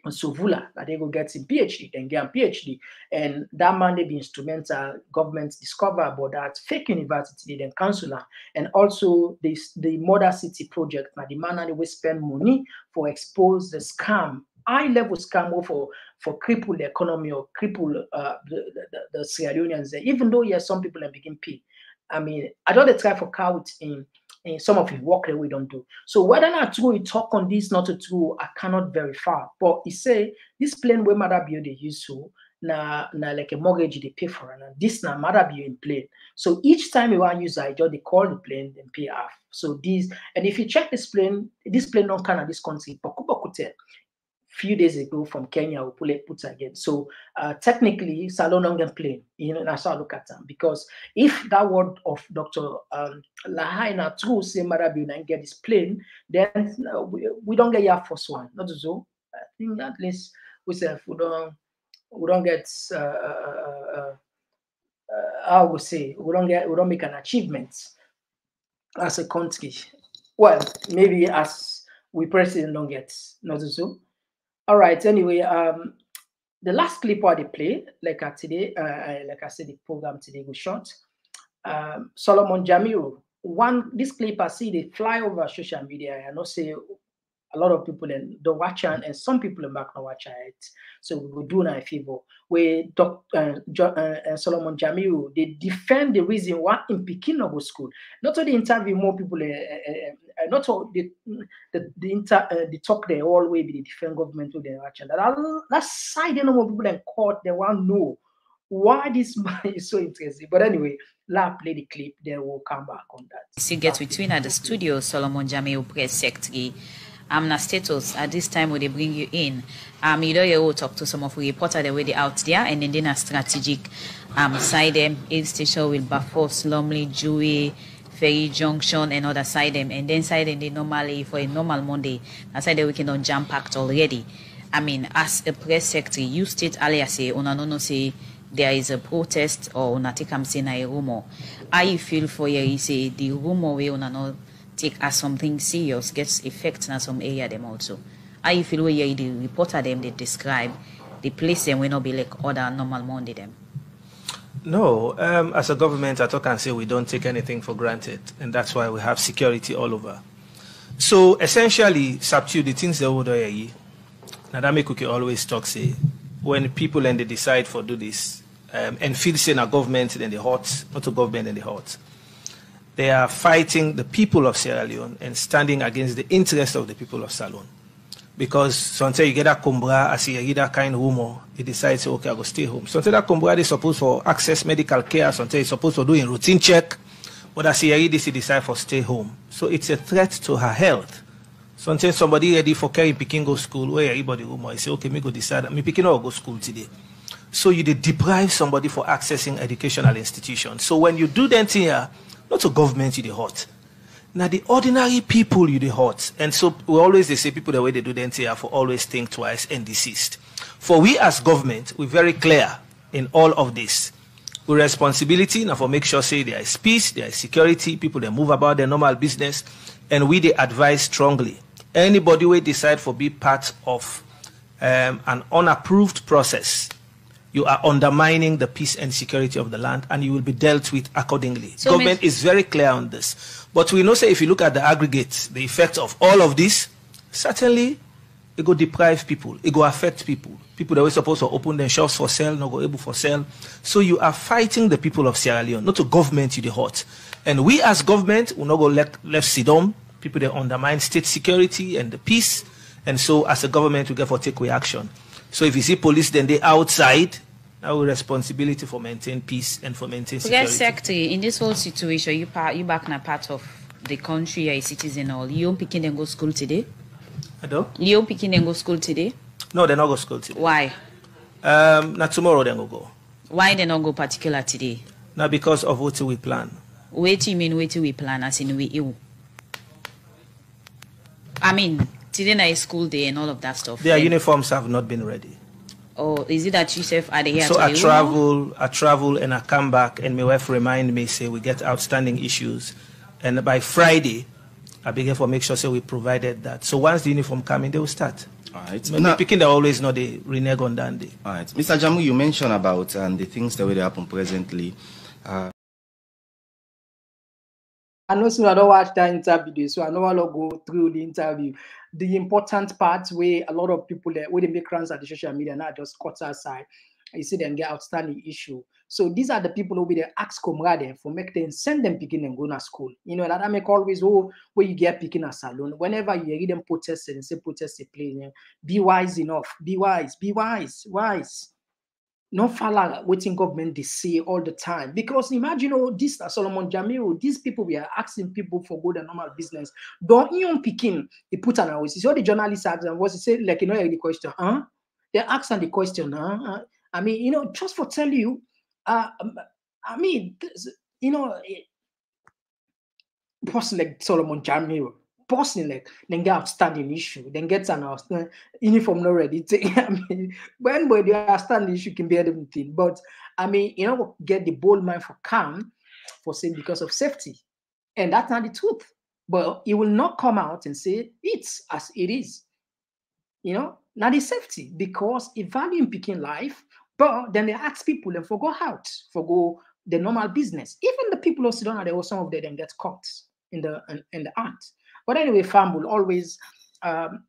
Sovula that they go get a PhD, then get a PhD. And that man they be instrumental, government discover about that fake university, then am. And also this the mother city project, now the man they spend money for expose the scam, high level scam or for for cripple the economy or cripple uh, the, the, the, Sierra Leoneans even though yes, some people are begin pay. I mean, I don't try for count in in some of his work that we don't do. So whether not true, he talk on this, not true, I cannot verify. But he say this plane where Maada Bio they use to na na like a mortgage they pay for, and this na Maada Bio in plane. So each time you want use I just they call the plane and pay off. So this and if you check this plane, this plane don't come at this country, Pokubokute, few days ago from Kenya, we pull it put again. So uh, technically, Salon Ongen plane, you know, that's how I look at them. Because if that word of Dr. Um, Lahai na true, say Marabi and get this plane, then uh, we, we don't get your first one. Not so. I think at least we say we don't we don't get uh, uh, uh, uh, how we say we don't get we don't make an achievement as a country. Well, maybe as we president don't get not so. All right. Anyway, um, the last clip I they play, like I today, uh, like I said, the program today was short. Um, Solomon Jamiru, one this clip I see they fly over social media. I know say a lot of people in it, and some people in back not watch it. So we will do now a favor. Where Dr. Uh, jo- uh, uh, Solomon Jamiru they defend the reason why in Pekin no go school. Not only interview more people, uh, uh, not all the the the, inter, uh, the talk they all way be the defend government with the action. That that side you know more people in court they want know why this man is so interesting. But anyway, la play the clip, then we'll come back on that. still get between at the studio, Solomon Jamiru Press Secretary. Um, na status at this time when they bring you in. Um, you know you will talk to some of the reporters the way they out there and then then a strategic um side them aid station with Bafos, Lumley, Dewey, Ferry Junction and other side them and then side them they normally for a normal Monday. That's side the weekend on jam packed already. I mean, as a press secretary, you state earlier say una no say there is a protest or una take am say na a rumor. How you feel for you say the rumor we una no take as something serious gets effect in some area them also. How you feel where the reporter them they describe the place them will not be like other normal Monday them. No, um, as a government, I talk and say we don't take anything for granted, and that's why we have security all over. So essentially, subdue the things they would do. Now that make we always talk say when people and they decide for do this um, and feel say na government then the hot, not to government and the hot. They are fighting the people of Sierra Leone and standing against the interests of the people of Salon. Because sometimes you get a Kumbra, as you get that kind of rumor, you decide, okay, I go stay home. Sometimes that Kumbra is supposed for access medical care, sometimes it's supposed to do a routine check, but as you this, you decide for stay home. So it's a threat to her health. Sometimes somebody ready for carrying Peking school, where everybody rumor, you say, okay, me go decide, me Peking will go school today. So you deprive somebody for accessing educational institutions. So when you do that here, not to government you dey hurt. Now the ordinary people you dey hurt. And so we always they say people the way they do the here for always think twice and desist. For we as government, we're very clear in all of this. We responsibility now for make sure say there is peace, there is security, people they move about their normal business, and we they advise strongly. Anybody will decide for be part of um, an unapproved process, you are undermining the peace and security of the land, and you will be dealt with accordingly. So, Government is very clear on this. But we know, say, if you look at the aggregate, the effect of all of this, certainly it go deprive people, it go affect people. People that were supposed to open their shops for sale, not go able for sale. So you are fighting the people of Sierra Leone, not to government you the hurt. And we as government will not go let, left sit down. people that undermine state security and the peace. And so as a government, we get for take action. So if you see police, then they outside, our responsibility for maintain peace and for maintain security. Yes, Secretary, in this whole situation, you part, you back in a part of the country, you're a citizen all. you picking and go school today? I do? You picking and go school today? No, they're not go school today. Why? Um, not tomorrow, then go go. Why they not go particular today? Not because of what we plan. Wait, you mean wait till we plan as in we ill? I mean, today night school day and all of that stuff. Their Then- uniforms have not been ready. Oh, is it that you self are here So to I travel, I travel and I come back and my wife remind me, say we get outstanding issues. And by Friday, I begin for make sure say we provided that. So once the uniform come in, they will start. All right. Maybe Now- picking they always know they renege on that day. All right. Mr. Jamu, you mentioned about um, the things that will happen presently. Uh, I know so I don't watch that interview, so I know I'll go through the interview. The important part where a lot of people that where they make runs at the social media now just cut aside. You see them get outstanding issue. So these are the people who be the ask comrade eh, for make them send them picking and go to school. You know that I make always oh where you get picking a salon. Whenever you hear them protest and say protest a plane, eh, be wise enough, be wise, be wise, wise no follow waiting government they say all the time. Because imagine oh, this Solomon Jamiru, these people we are asking people for good and normal business. Don't even picking he put an hours. So the journalist asked them, was he say, like you know the question, huh? They asked them the question, huh? Uh, I mean, you know, just for tell you, uh um, I mean, you know, eh, person like Solomon Jamiru, person like then get outstanding issue, then get an outstanding uniform not ready. I mean, when when the outstanding issue can be anything, but I mean, you know, get the bold mind for calm for saying because of safety, and that's not the truth. But he will not come out and say it's as it is. You know, not the safety because he value in picking life, but then they ask people and for go out, for go the normal business. Even the people sit down there, or some of them get caught in the in, in the act. But anyway, farm will always um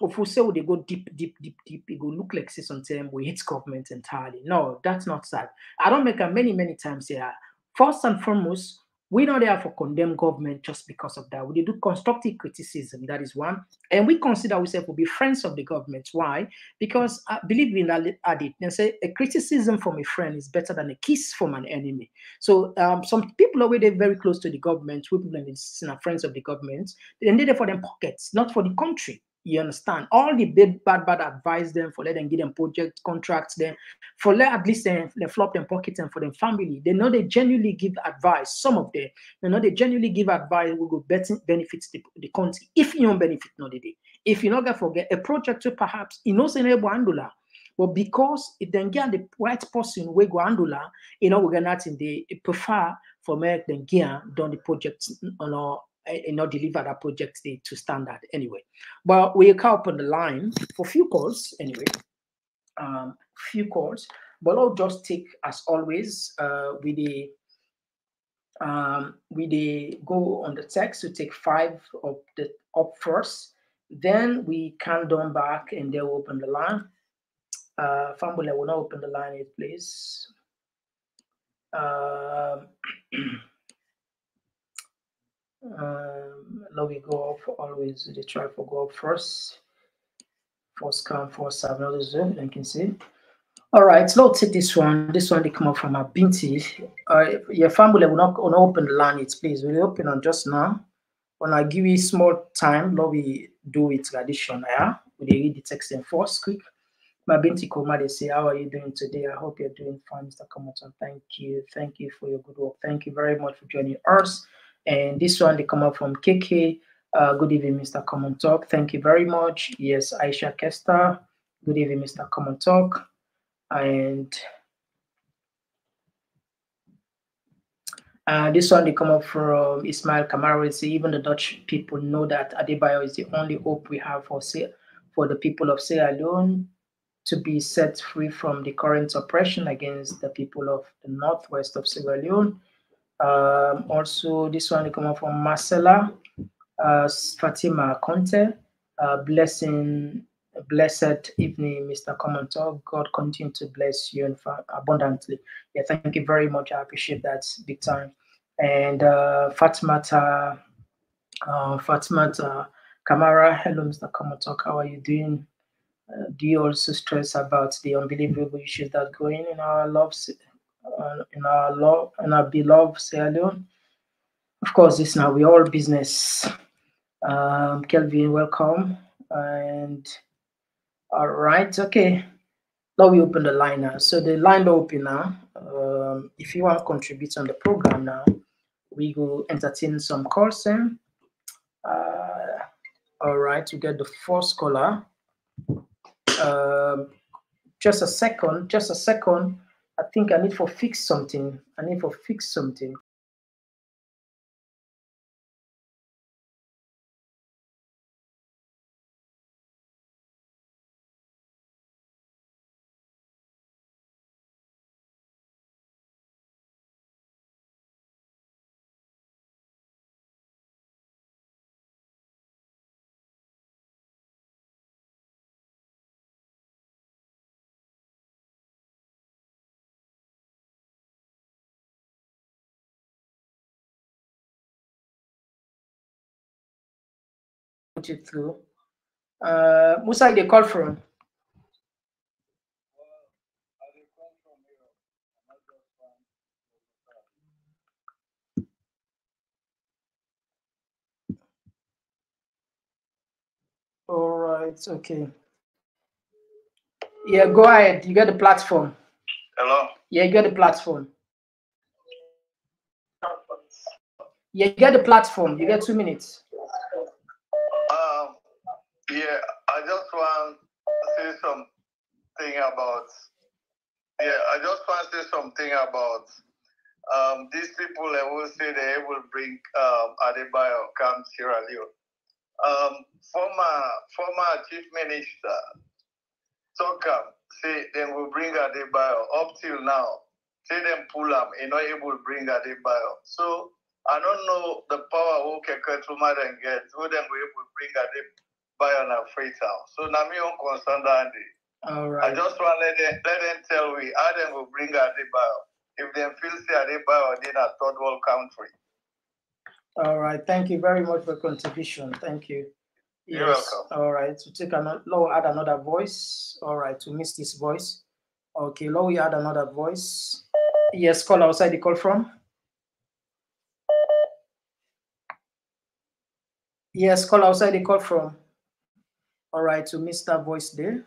if we say they go deep, deep, deep, deep, it will look like say sometimes we hate government entirely. No, that's not sad. I don't make a many, many times here. First and foremost, we're not there for condemn government just because of that. We do constructive criticism. That is one. And we consider ourselves to be friends of the government. Why? Because I believe in that adage. They say a criticism from a friend is better than a kiss from an enemy. So um, some people are already very close to the government, we people are friends of the government, they need it for their pockets, not for the country. You understand? All the bad, bad, bad advice them for let them give them project contracts, them for let at least them, they flop them pockets and for them family. They know they genuinely give advice. Some of them, they know they genuinely give advice will go better benefits the, the country. If you don't benefit, no day. If you not gonna forget a project to perhaps you know say handle but because it then get the right person we go handle you know, we're gonna in the prefer for make them gear eh, done the project you know, and not deliver that project to standard anyway. But we'll come up on the line for few calls anyway. Um, few calls, but I'll just take as always uh with the um we the go on the text to take five of the up first, then we count down back and they'll open the line. Uh Fambula will not open the line please. Um um, now we go up always they try for go up first. First come, first serve, another zone, you can see. All right, let's take this one. This one they come up from a Binti. Uh, your family will not, will not open the line, it please. Will you open on just now? When I give you small time, now we do it tradition. Yeah, we read the text in first quick. My Binti Koma, they say, How are you doing today? I hope you're doing fine, Mr. Komoton. Thank you. Thank you for your good work. Thank you very much for joining us. And this one, they come up from KK. Uh, good evening, Mr. Common Talk. Thank you very much. Yes, Aisha Kester. Good evening, Mr. Common Talk. And uh, this one, they come up from Ismail Kamara. Say, even the Dutch people know that Adebayor is the only hope we have for, for the people of Sierra Leone to be set free from the current oppression against the people of the northwest of Sierra Leone. Um, also, this one come up from Marcella uh, Fatima Conte. Uh, blessing, blessed evening, Mr. Commentor. God continue to bless you abundantly. Yeah, thank you very much. I appreciate that big time. And uh, Fatimata Uh, Fatimata Kamara, hello, Mr. Kamatok, how are you doing? Uh, do you also stress about the unbelievable issues that go in in our love, uh, in our love, in our beloved Sierra Leone? Of course, this now we all business. Um, Kelvin, welcome. And all right, okay. Now we open the line now. So the line open now. Um, if you want to contribute on the program now, we will entertain some calls. Uh, all right, we get the first caller. Um, just a second, just a second. I think I need to fix something. I need to fix something. Put it through. Uh, Musa, they call from. All right, okay. Yeah, go ahead. You get the platform. Hello. Yeah, you get the platform. Yeah, you get the platform. You get two minutes. Yeah, I just want to say something about. Yeah, I just want to say something about um, these people that will say they will bring um, Adebayor come Sierra Leone. Um, former former chief minister Tokam say they will bring Adebayor up till now. Say them pull him, you not able to bring Adebayor. So I don't know the power who can control and get who them will bring Adebayor in a Freetown. So now me on concern that. All I just want let them let them tell we how them will bring Adebayor. If they feel say Adebayor in a third world country. All right. Thank you very much for contribution. Thank you. You're welcome. All right. To take another, Lord, add another voice. All right. To miss this voice. Okay. Lord, we add another voice. Yes. Call outside the call from. Yes. Call outside the call from. All right. To Mr. voice there.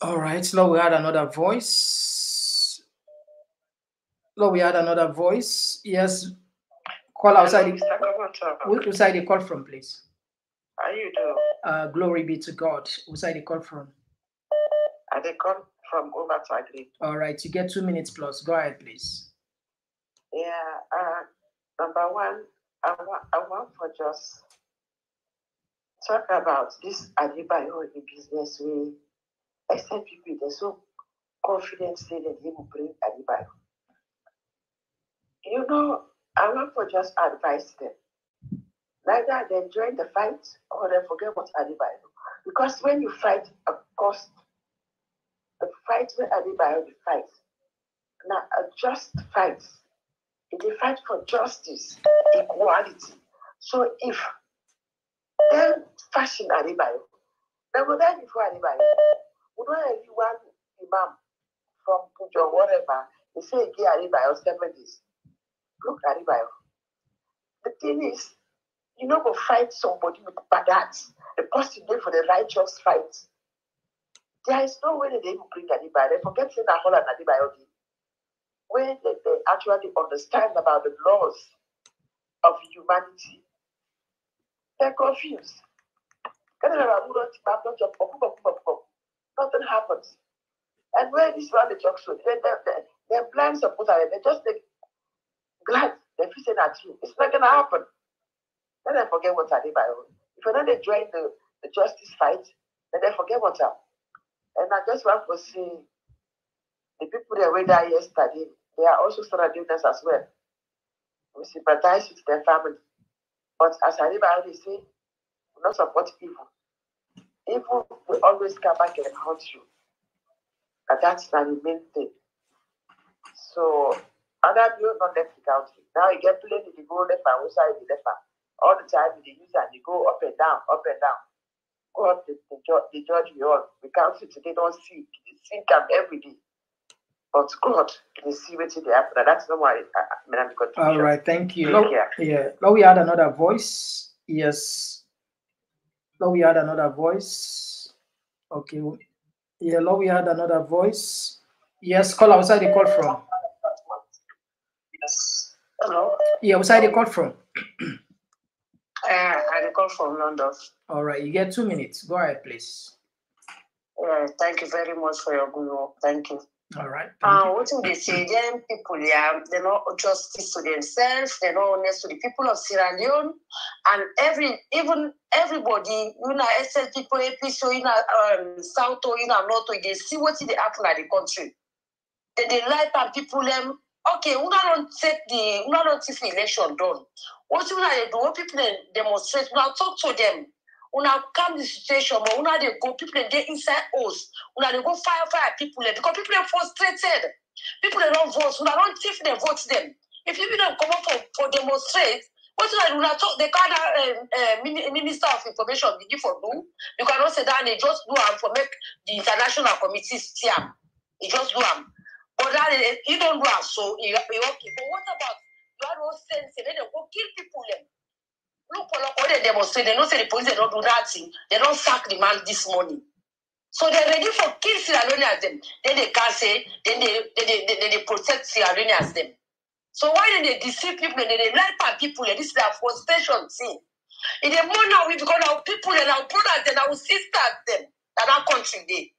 All right. Lord, we had another voice. Lord, we had another voice. Yes. Call outside. Governor, Who who the call from, please? how you do? Uh, glory be to God. Who side the call from? I they come from over to agree. All right, you get two minutes plus. Go ahead, please. Yeah, uh, number one, I want, I want for just talk about this Adebayor in business way. Except people, they're so confident say that they will bring Adebayor. You know, I want for just advise them. Neither they join the fight or they forget what Adebayor. Because when you fight a cost, the fight with Adebayo the fight, now a just fight. They fight for justice, equality. So if they fashion Adebayor, they will die before Adebayor. We don't have one imam from Pujo, whatever, they say give Adebayor seven days. Look at Adebayor. The thing is, you know, go fight somebody with bad hearts. The person there for the righteous fight. There is no way that they will bring Adebayor. They forget saying that Holland Adebayor did. When they, they actually understand about the laws of humanity, they're confused. Nothing happens. And when this one the talk so, they, they, they, they're blind support, they just take glad they're fixing at you. It's not gonna happen. Then they forget what I did by. If you're not they join the, the justice fight, then they forget what I And I just want to see the people that were there yesterday, they are also Saradinas as well. We sympathize with their family. But as I already say, not support evil. Evil will always come back and haunt you. And that's the main thing. So, that you not left the country. Now you get plenty to go left and outside the left. all the time they use and they go up and down, up and down. God, the, the, ju- the judge we all. We see today, don't see. They see them every day. But God, they see what they happen. And that's not why I, I mean, I'm All right, thank you. Take Now, care. yeah, now we had another voice. Yes. Now we had another voice. Okay. Yeah, now we had another voice. Yes, call outside the call from. Yes. Hello. Yeah, outside the call from. Uh, I call from London. All right, you get two minutes. Go ahead, please. Yeah, thank you very much for your good work. Thank you. All right. Uh, what they say? Them people, yeah, they're not justice to themselves. They're not honest to the people of Sierra Leone, and every even everybody, you know, SS people, APC, you know, um, South, you know, North, they see what they happen at the country. They, they lie and people them. Okay, we don't take the, we don't take the election done. What you know, they do? What people demonstrate? We now talk to them. Una calm the situation, but una they go people they inside us. Una they go fire fire people there because people are frustrated. People they don't vote. Una don't if they vote them. If you come up for, for demonstrate, you una talk they call that um, uh, mini- minister of information begin for do. You cannot say that they just do am for make the international committees see am. They just do am. But that you don't do am so you okay. But what about you have no sense? Then they go kill people them. Look for when they demonstrate, they know say the police they don't do that thing. They don't sack the man this morning. So they're ready for kill Sierra Leoneans them. Then they can't say, then they they, they, they, they, they protect Sierra Leoneans them. So why did they deceive people and they lie by people and this is their frustration thing. In the morning now we because our people and our brothers and our sisters them that our country they.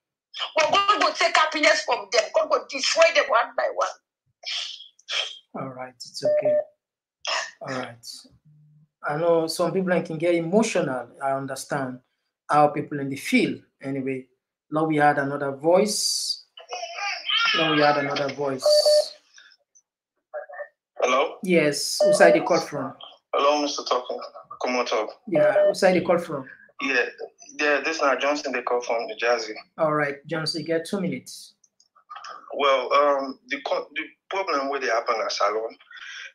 But God will take happiness from them. God will destroy them one by one. All right, it's okay. All right. I know some people can get emotional. I understand how people in the field. Anyway, now we had another voice. Now we had another voice. Hello? Yes, who side the call from? Hello, Mr. Talking. Come on, talk. Yeah, who side the call from? Yeah, yeah, this is not Johnson, they call from New Jersey. All right, Johnson, you get two minutes. Well, um, the the problem where they happen at Salon,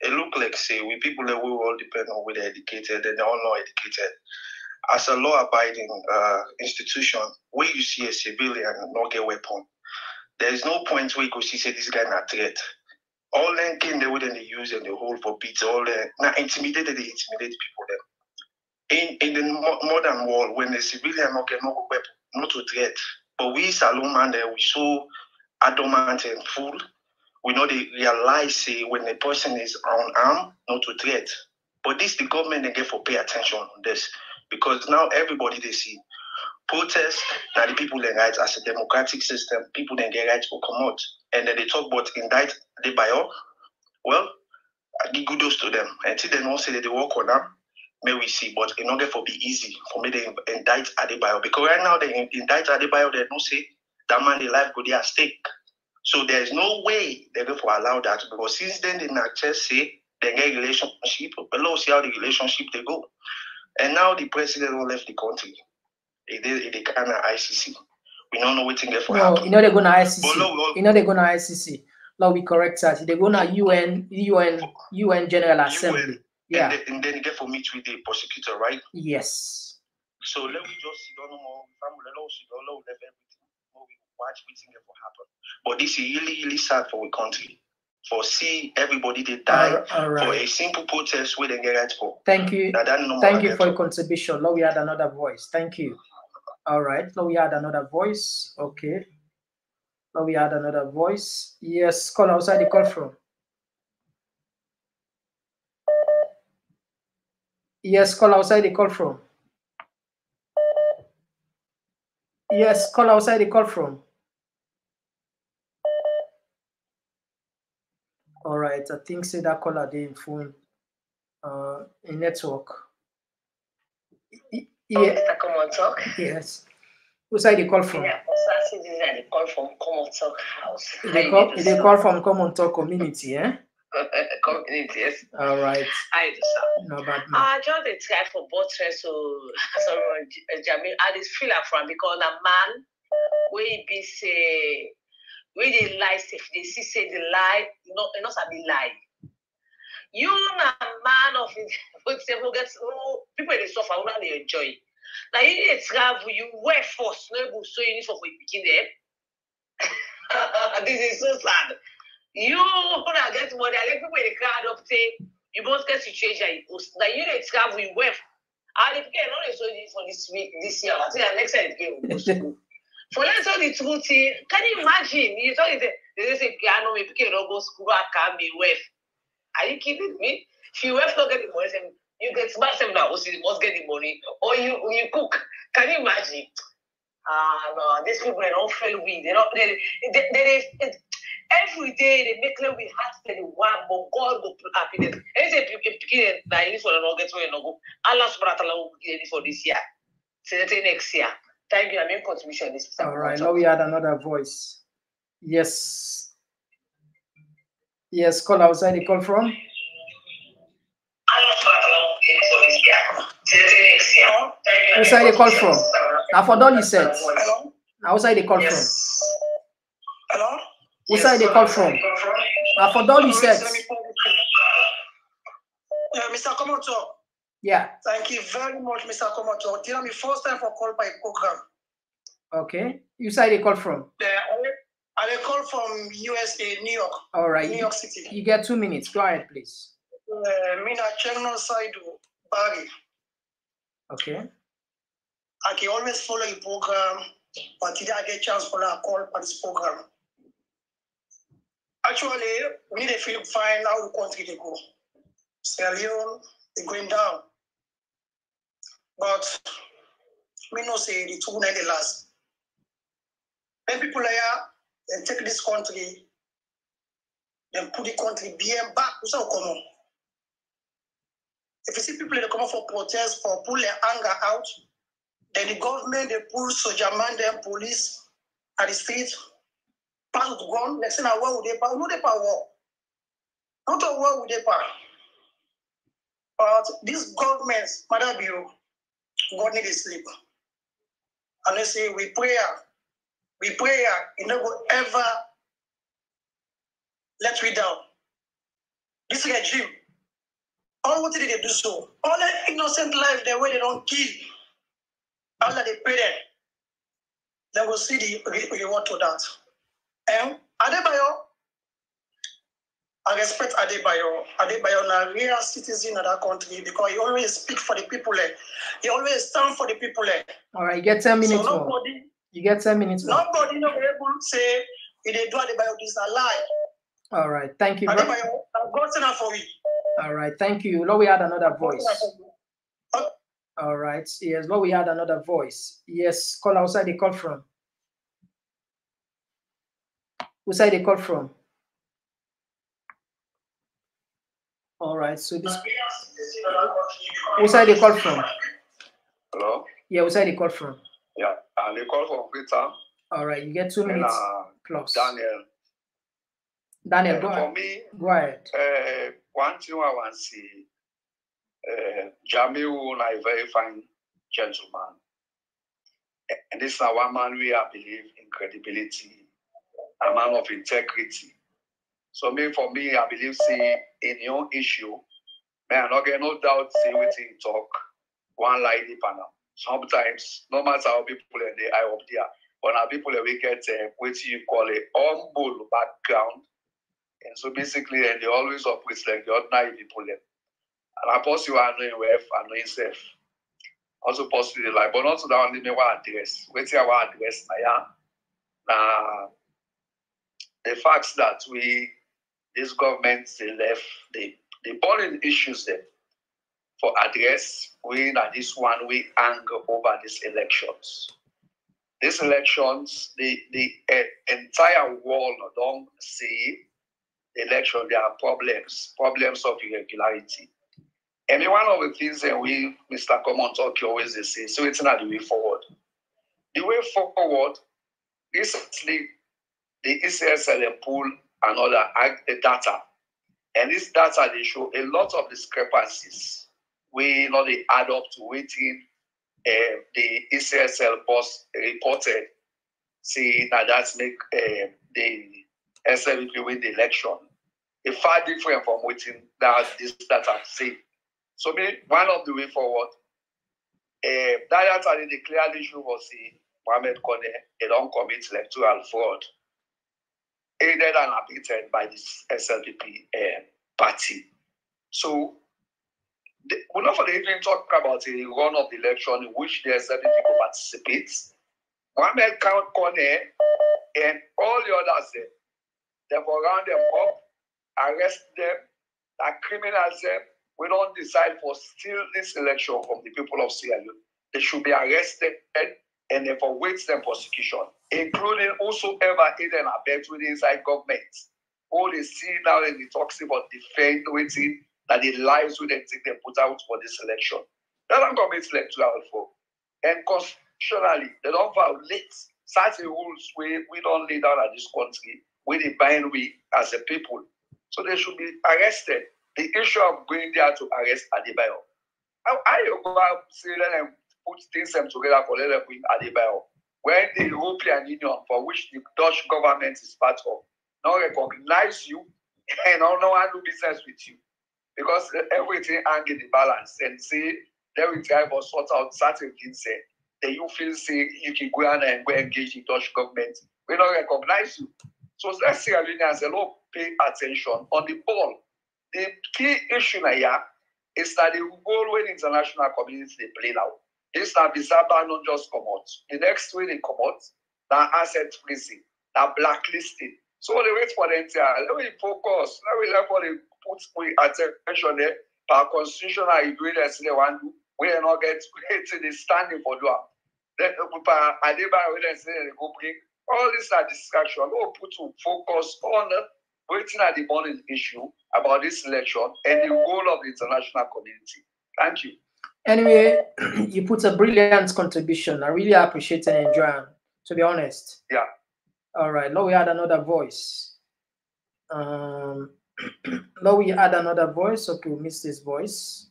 it look like say we people that we all depend on whether educated and they're all not educated. As a law-abiding uh, institution, where you see a civilian not get weapon, there is no point where you go see say this guy not threat. All them thing they wouldn't use and they hold for beats, all the not intimidated, they intimidate people them. In in the modern world, when the civilian not get no weapon, not to threat. But we Salon man there, we so adamant and full. We know they realize say when a person is unarmed, not to threat. But this the government they get for pay attention on this because now everybody they see protest now the people they rights as a democratic system, people they get rights for come out. And then they talk about indict the bio. Well, I give kudos to them. Until they don't say that they work on them, may we see. But in order for be easy for me they indict Adebayor. Because right now they in- indict Adebayor, they don't say that man the life go there at stake. So there's no way they're going to allow that because since then they not just say they get relationship, but let's see how the relationship they go. And now the president don't left the country. It did it kind of ICC. We don't know what thing get for happen. you know they're gonna But ICC. You know they're gonna ICC. Now we correct that. They're gonna UN, UN, UN General Assembly. Yeah. And, then, and then you get for meet with the prosecutor, right? Yes. So let me just sit down more. Let us sit down, let us everything. Watch what thing for happen. But this is really, really sad for our country. For see everybody they die All- all for a simple protest where they get right for. Thank you. Now that no Thank you for your contribution. Now we had another voice. Thank you. All right. Now we had another voice. Okay. Now we had another voice. Yes, call outside the call from. Yes, call outside the call from. Yes, call outside the call from. All right, I think say that caller dey in phone, uh, in network. Oh, Yeah, Mr. Come on Talk. yes. Who side the call from? Yeah, citizens and the call from Come on Talk House. They call, they call from Common Talk Community, eh? Community, yes. All right. I you do, sir? No bad man. I just dey try for buttress so sorry, Jamiru. I just feel from because a man e be say wey dey lie safe dey see say the lie no e no sabi lie. you na man of for get people dey suffer una dey enjoy. Na you dey travel you wear force no able sew uniform for your pikin dem. This is so sad. You una get money i get people dey crowd up say you both get situation you post. Na you dey travel you wear. And the pikin no dey sew uniform this week this year. I think na next time the pikin go go school for let's tell the truth eh, can you imagine? You talk say they say piano me pikin no go school aka me wef. Are you kidding me? If you wef no get the money you get smart na osi you must get the money. Or you you cook. Can you imagine? Ah no these people they don fail we they don they they they, every day they make like we heart steady one but God go happiness. Any say pikin na uniform no get where no go. Allah subhanahu wa ta'ala go give for this year. Say next year thank you I mean contribution this All right, now we had another voice. Yes. Yes, call outside the call from. Outside the call from. Now for Dolly said. Outside the call from. Hello? Outside the call from. Now for Dolly said. Mr. Komoto. Yeah. Thank you very much, Mr. Komoto. This is my first time for call by program. Okay. You say the call from. Yeah, I, I call from USA, New York. All right. New York City. You get two minutes. Go ahead, please. Uh, Mina Chengno Saidu, Bari. Okay. I can always follow your program, but today I get chance for a call for this program. Actually, we need to feel fine how the country they go. Sierra Leone, they going down. But we know say the two ninety last. When people are here, they take this country, then put the country behind back, who's how come on? If you see people that come out for protest, for pull their anger out, then the government they pull soldier man, them police at the street, pass with gun. Next thing I war with they power, no they power. Not a war with they power. But this government, Madam Bureau, God need sleep. And they say we pray, ah, we pray, ah, it never ever let we down. This regime, all what did they do so? All the innocent life the way they don't kill. That they pay them. They will see the re- reward to that. And Adebayor, I respect Adebayor. Adebayor is a real citizen of that country because he always speak for the people. eh. He always stand for the people. eh. All right. You get 10 minutes So more. nobody, You get 10 minutes more. nobody no able to say if they do Adebayor this a lie. All right. Thank you. Adebayor, God send for we. All right. Thank you. Now we had another voice. All right. Yes. Now we had another voice. Yes. Call outside the call from. Outside the call from. All right. So this. Outside the call from. Hello? Yeah. Outside the call from. Yeah, and they call for Peter. All right. You get two and, minutes uh, plus. Daniel. Daniel, Uh, go for ahead. me, Go ahead. uh, one thing I want to see, uh, Jamiu na a very fine gentleman. And this is a one man we I believe in credibility, a man of integrity. So me, for me, I believe see in your issue, man, get no doubt what he talk, one on am. Sometimes, no matter how people in the eye up there, but now people we get uh, what you call a humble background. And so basically, and they always operate like the ordinary people. Them. And I possibly are knowing where and knowing self. Also possibly like, but not to that only me one address. Wait till want address now. Now, the facts that we, this government, they left, the, they burning issues them for address. We that this one we anger over these elections. These elections, the the uh, entire world don't see the election. There are problems, problems of irregularity. And one of the things that we, Mr. Common Talk, always they say, so it's not the way forward. The way forward, recently, the ECSL pool and other the data. And this data, they show a lot of discrepancies. We know they add up to waiting uh, the ECSL boss reported. See, now that's make uh, the SLP win the election. a far different from waiting that this I've seen. So me, one of the way forward, uh, that time the clearly show was see Mohamed Kone, they don't commit electoral fraud, aided and abetted by this SLPP uh, party. So the, we're not for the evening talk about a run of the election in which the SLPP people participate. Mohamed Konneh and all the others, eh, they will round them up, arrest them, that criminals them. We don't decide for steal this election from the people of Sierra Leone. They should be arrested and therefore wait them prosecution, including whosoever aided and abet with inside government. All they see now in the talks about defend waiting that the lives will then take them put out for this election. They don't commit electoral for. And constitutionally, they don't violate such rules we, we don't lay down at this country with the bind we as a people. So they should be arrested. The issue of going there to arrest Adebayo. I, I go say them put things them together for let them bring Adebayo. When the European Union, for which the Dutch government is part of, not recognize you and don't know how to do business with you. Because everything hang in the balance and say they will try to sort out certain things there. Then you feel say you can go and go engage the Dutch government. We don't recognize you. So let's say Alinians a lot pay attention on the ball. The key issue here is that the role when international community play now. This na Bizaba not just come out. The next way they come out, now asset freezing, now blacklisting. So they wait for the entire. Let me focus. Let me let the put we attention there. Per constitutional agreement, they want to. We are not get to the standing for do. Then, per Adeba, we say they go bring all these are distraction. We'll put to focus on waiting at the morning issue about this election and the role of the international community. Thank you. Anyway, you put a brilliant contribution. I really appreciate and enjoy. To be honest. Yeah. All right. Now we had another voice. Um, now we add another voice. Okay, we missed this voice.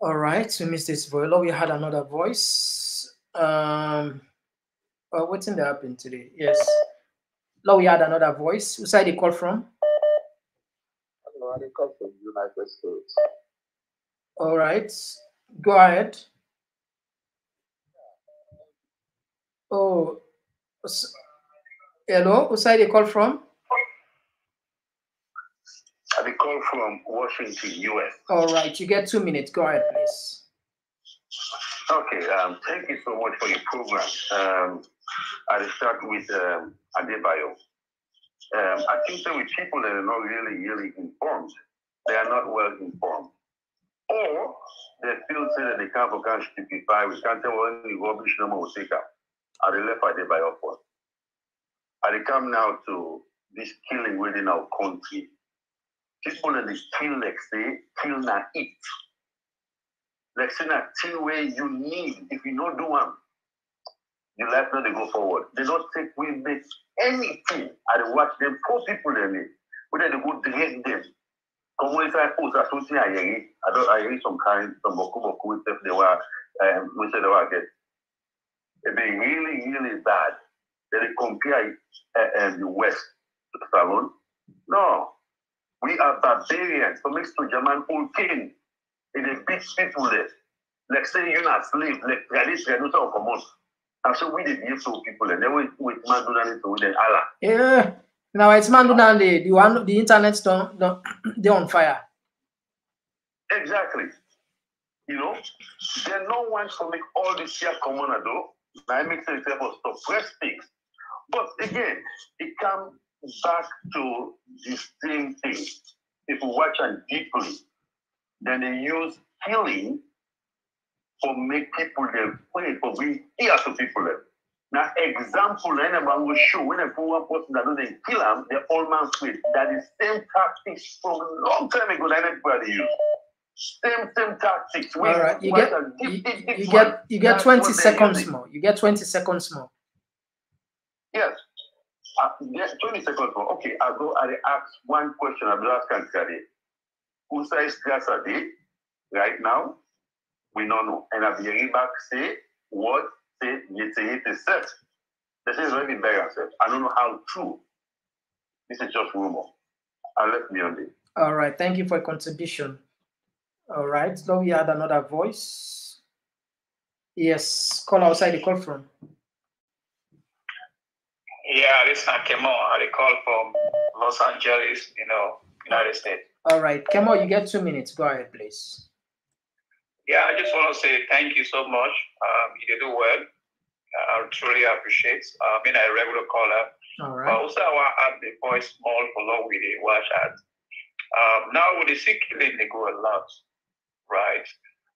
All right, we missed this voice. Now we had another voice. Um, uh, what's in the happen today? Yes. Now we had another voice. Who side they call from? Hello, I call from United States. All right. Go ahead. Oh, hello. Who side they call from? I call from Washington, US. All right. You get two minutes. Go ahead, please. Okay, um, thank you so much for your program. Um, I'll start with um, Adebayor. Um, I think that with people that are not really, really informed, they are not well informed. They feel say that they can't can stupefy, we can't tell when the rubbish number will take up. Are left Adebayor for? Are they come now to this killing within our country? People that they kill eh? say, kill not eat. Like say that thing where you need, if you don't do one, your life not they go forward. They don't take with make anything. I watch them poor people in. Whether they go drag them. Come when I post I don't see I don't I hear some kind some boku boku with um we say they were get. It be really, really bad. They dey compare uh, um, the West Salon. No. We are barbarians. So mixed to German king. It dey beat people there. Like say you're not slave, like Galicia, you know, come on. And so we give to people and then we we man do that to Allah. Yeah. Now it's man down the the one the internet's don't don't they on fire. Exactly. You know, then no one to make all this here common though. Now it makes sense for stop press things. But again, it comes back to the same thing. If you watch it deeply, then they use killing for make people they pray for bring fear to people. Them. Now, example, anyone will show when put one person that do they kill them, the old man sweet. That is same tactics from long time ago that everybody use. Same same tactics. All right. You get you, you get you get 20 seconds more. You get 20 seconds more. Yes. Uh, yes, 20 seconds more. Okay, I'll go and ask one question. I'll ask Kankari. Who says Gasade right now? We don't know. And I'll be back say what say Yete said. This is already very said. I don't know how true. This is just rumor. I left let me on this. All right. Thank you for your contribution. All right. Now we had another voice. Yes. Call outside the call from. Yeah, this is Kemo. I call from Los Angeles, you know, United States. All right. Kemo, you get two minutes. Go ahead, please. Yeah, I just want to say thank you so much. Um, you do well. I truly appreciate. Uh, being a regular caller. All But also, I want to add the voice small for long with the watch at. Um, now, with the sick killing, they go a lot, right?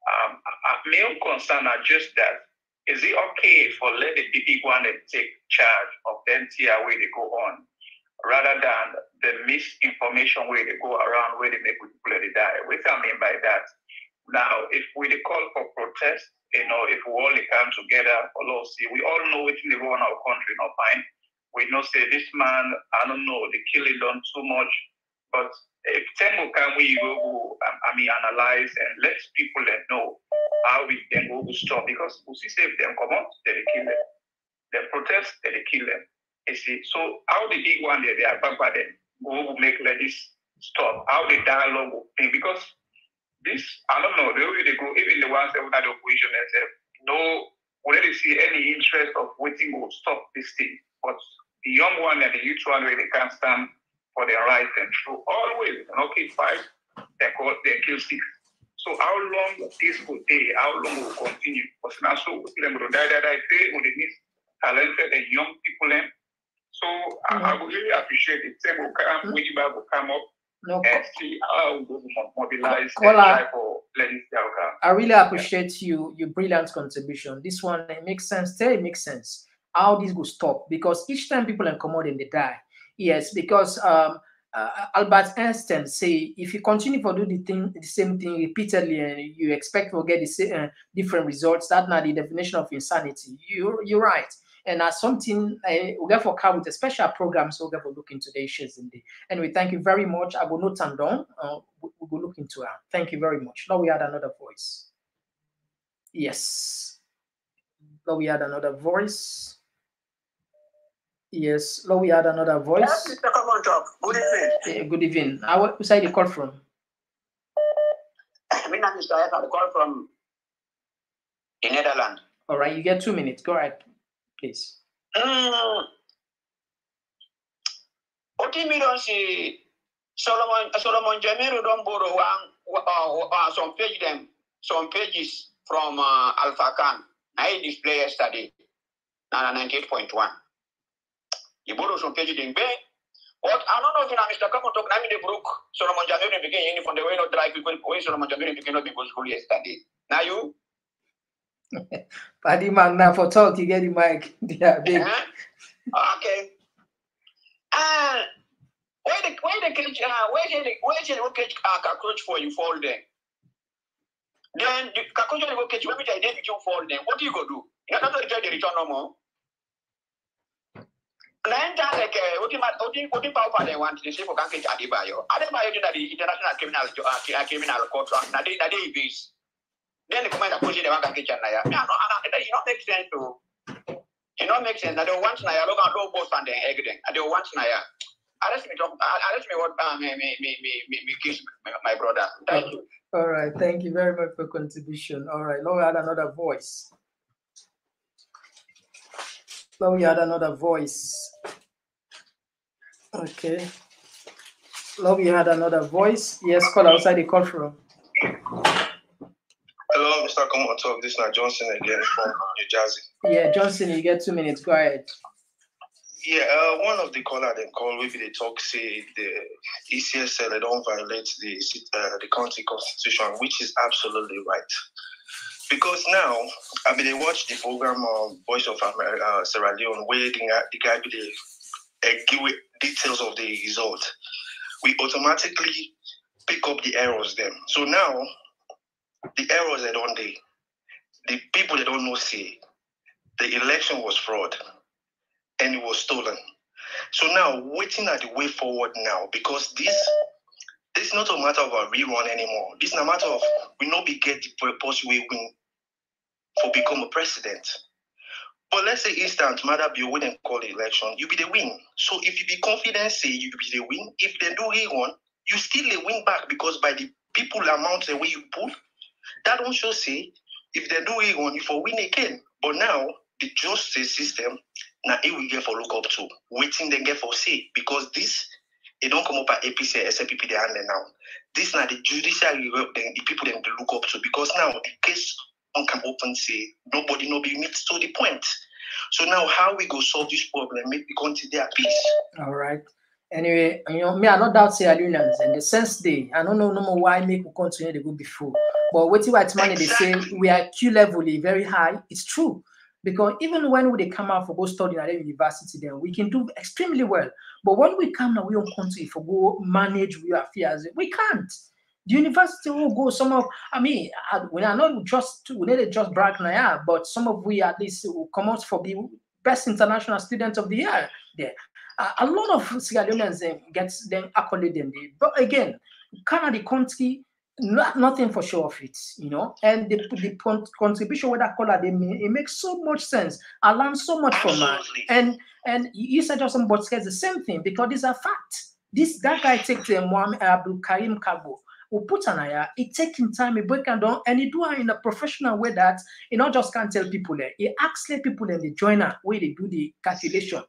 Um, I, my own concern are just that is it okay for let the big one take charge of the NTR where they go on, rather than the misinformation where they go around where they make people die? What I mean by that? Now, if we call for protest, you know, if we all come together law, see, we all know wetin dey go on our country, not fine. We know say this man, I don't know, the killing done too much, but if will come, we go, um, I mean, analyze and let people let know how we then go to stop because we see if them come out, they kill them. They protest, they kill them. You see, so how the big one there, they are back by them, go will make let this stop. How the dialogue will be because this, I don't know, the way they go, even the ones that were the opposition themselves, no, we didn't see any interest of waiting will stop this thing. But the young one and the youth one where they can't stand for their rights and true, always, an okay fight, they call they kill six. So how long this will take, how long will continue? Because now so them will die, die, die, say, we need talented and young people them. So I, I mm-hmm. would really appreciate it. Say will come, mm-hmm. we will come up No, and see how we mobilize Caller. for letting the. I really appreciate you your brilliant contribution. This one it makes sense. Tell it makes sense how this will stop because each time people are incommode and they die. Yes, because um, uh, Albert Einstein say if you continue to do the thing the same thing repeatedly and you expect to get the same uh, different results, that's not the definition of insanity. You you're right. And as something uh, we get for car with a special program, so we get for look into the issues in the anyway. Thank you very much. I will note and down. Uh, we will look into it. Thank you very much. Now we had another voice. Yes. Now we had another voice. Yes. Now we had another Yes, voice. Mr. Come. Good evening. Eh, good evening. I who side you call from? My name is Mr. I call from the Netherlands. All right, you get two minutes. Go ahead, please. Mm. Oti mi don si Solomon Solomon Jamiru don borrow one uh, uh, some page them some pages from uh, Alpha Khan. I display yesterday. Na ninety eight point one. He borrow some page them be. But I don't know if na Mr. Kamo talk na me the brook Solomon Jamiru begin uniform the way not dry people way Solomon Jamiru begin not be go school yesterday. Now you Paddy man, now for talk, you get the mic. Are big. Okay. Uh, where the where the catch uh where the where the will catch uh cockroach for you fall then? Then the cockroach will catch when I did you fall then. What do you go do? You not going to the return no more. Nine times like uh, what what you what you power they want to say for can catch Adebayo. Adebayo did the international criminal uh, criminal court. Now they now they base. Then the command push the one can catch na ya. No, no, it not make sense to. It not make sense. I don't want na ya. Look at all both and then egg. I don't want na ya. Arrest me, talk. Arrest me. What? Uh, me, me, me, me, me, me kiss my, brother. Thank you. All right, thank you very much for contribution. All right, now we had another voice. Now we had another voice. Okay. Now we had another voice. Yes, call outside the call from. Hello, Mr. Come on Talk. This is not Johnson again from New Jersey. Yeah, Johnson, you get two minutes. Go ahead. Yeah, uh, one of the caller they call maybe they talk say the ECSL they don't violate the uh, the country constitution, which is absolutely right. Because now I mean they watch the program of Voice of America, uh, Sierra Leone, where the, guy- the guy be the uh, give details of the result. We automatically pick up the errors them. So now the errors they don't they the people they don't know say the election was fraud and it was stolen. So now waiting at the way forward now because this this is not a matter of a rerun anymore. This is a matter of we know we get the purpose we win for become a president. But let's say instant matter be them call the election, you be the win. So if you be confident, say you be the win. If they do re one, you still the win back because by the people amount the way you put, that don't show say if they do re one, you for win again. But now the justice system, now it will get for look up to, waiting they get for see because this it don't come up at APC or SLPP they handle now. This now the judiciary the people them to look up to because now the case on can open say nobody no be meet to the point. So now how we go solve this problem, make the country their peace. All right. Anyway, you know, me, I not doubt Sierra Leoneans in the sense they, I don't know no more why make we continue to go before. But what you white money they say we are Q level eh, very high. It's true. Because even when we come out for go study at the university, then we can do extremely well. But when we come now, we don't country for go manage our affairs, we can't. The university will go some of I mean we are not just we need just brag now, but some of we at least will come out for the best international student of the year there. Uh, a lot of Sierra Leoneans um, gets them accolade them. But again, Canada country not, nothing for sure of it, you know. And the, the contribution with that color, they it makes so much sense. I learned so much from that. And and you said also about the same thing because these are fact. This that guy takes uh, Mohammed Abdul Karim Kabo we put an eye, it taking time, it break down, and he do it in a professional way that he not just can't tell people there. He actually people in the joiner where they do the calculation.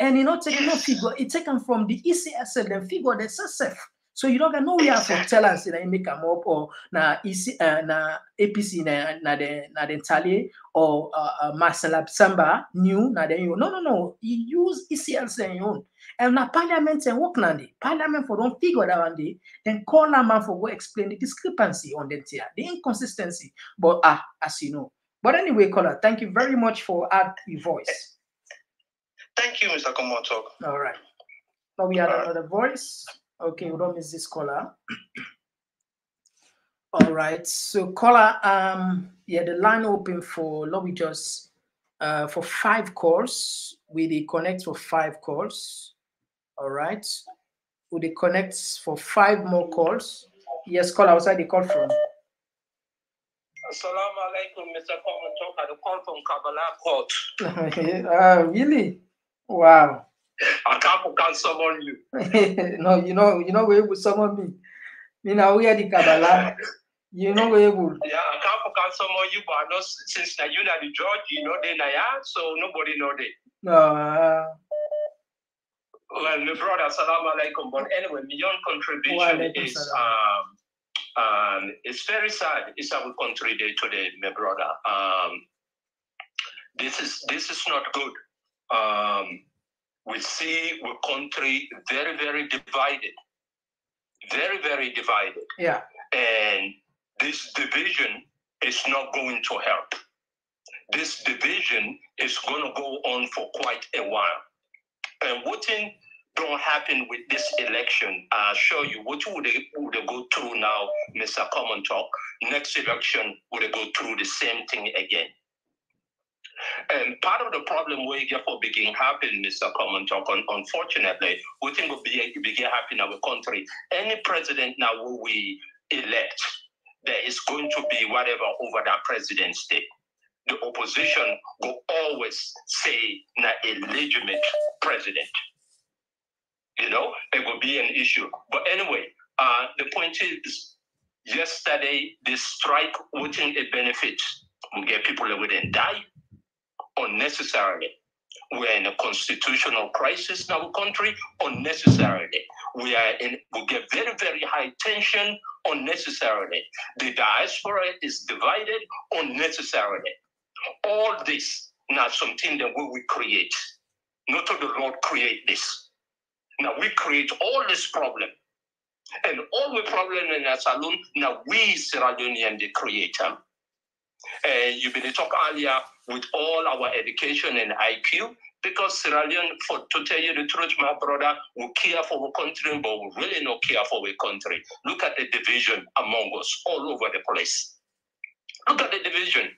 And you know, taking no figure, it taken from the ECSL, the figure the SSF. So you don't get nowhere for tell us that make them up or na EC uh, na APC na na the na the tally or uh, uh, Marcel Samba new na the you no no no. You use ECL your own. And na parliament and work na parliament for don't figure that one day then call a man for go explain the discrepancy on the tier the inconsistency. But ah as you know. But anyway caller thank you very much for add your voice thank you Mr. Komoto all right now we have another voice Okay, we don't miss this caller. All right, so caller, um, yeah, the line open for lobby just uh for five calls. We they connect for five calls. All right, we they connect for five more calls. Yes, call outside the call from. Assalamu alaikum, Mr. Common Talk. I call from Kabbalah Court. uh, really? Wow. I can't, can't summon you. no, you know, you know where you summon me. You know, we are the Kabbalah. You know where you Yeah, I can't, can't summon you, but I know since now you are the judge, you know they are, so nobody know they. No. Uh, well, my brother, salam alaikum. But anyway, my own contribution is um, um, it's very sad. It's our country day today, my brother. Um, this is this is not good. Um, we see the country very, very divided. Very, very divided. Yeah. And this division is not going to help. This division is going to go on for quite a while. And what thing don't happen with this election, I assure you, what would they, would they go through now, Mr. Common Talk? Next election, would they go through the same thing again? And part of the problem we get for begin happen, Mr. Common Talk, unfortunately, we think will be begin happen in our country. Any president now who we elect, there is going to be whatever over that presidency. The opposition will always say not a legitimate president. You know, it will be an issue. But anyway, uh, the point is, yesterday, this strike wouldn't benefit. Get people that wouldn't die unnecessarily. We're in a constitutional crisis in our country unnecessarily. We are in we get very, very high tension unnecessarily. The diaspora is divided unnecessarily. All this not something that we create. Not the Lord create this. Now we create all this problem. And all the problem in our saloon, now we Sierra Leonean the creator. And you've been talk earlier with all our education and IQ, because Sierra Leone, for to tell you the truth, my brother, we care for our country, but we really not care for our country. Look at the division among us all over the place. Look at the division.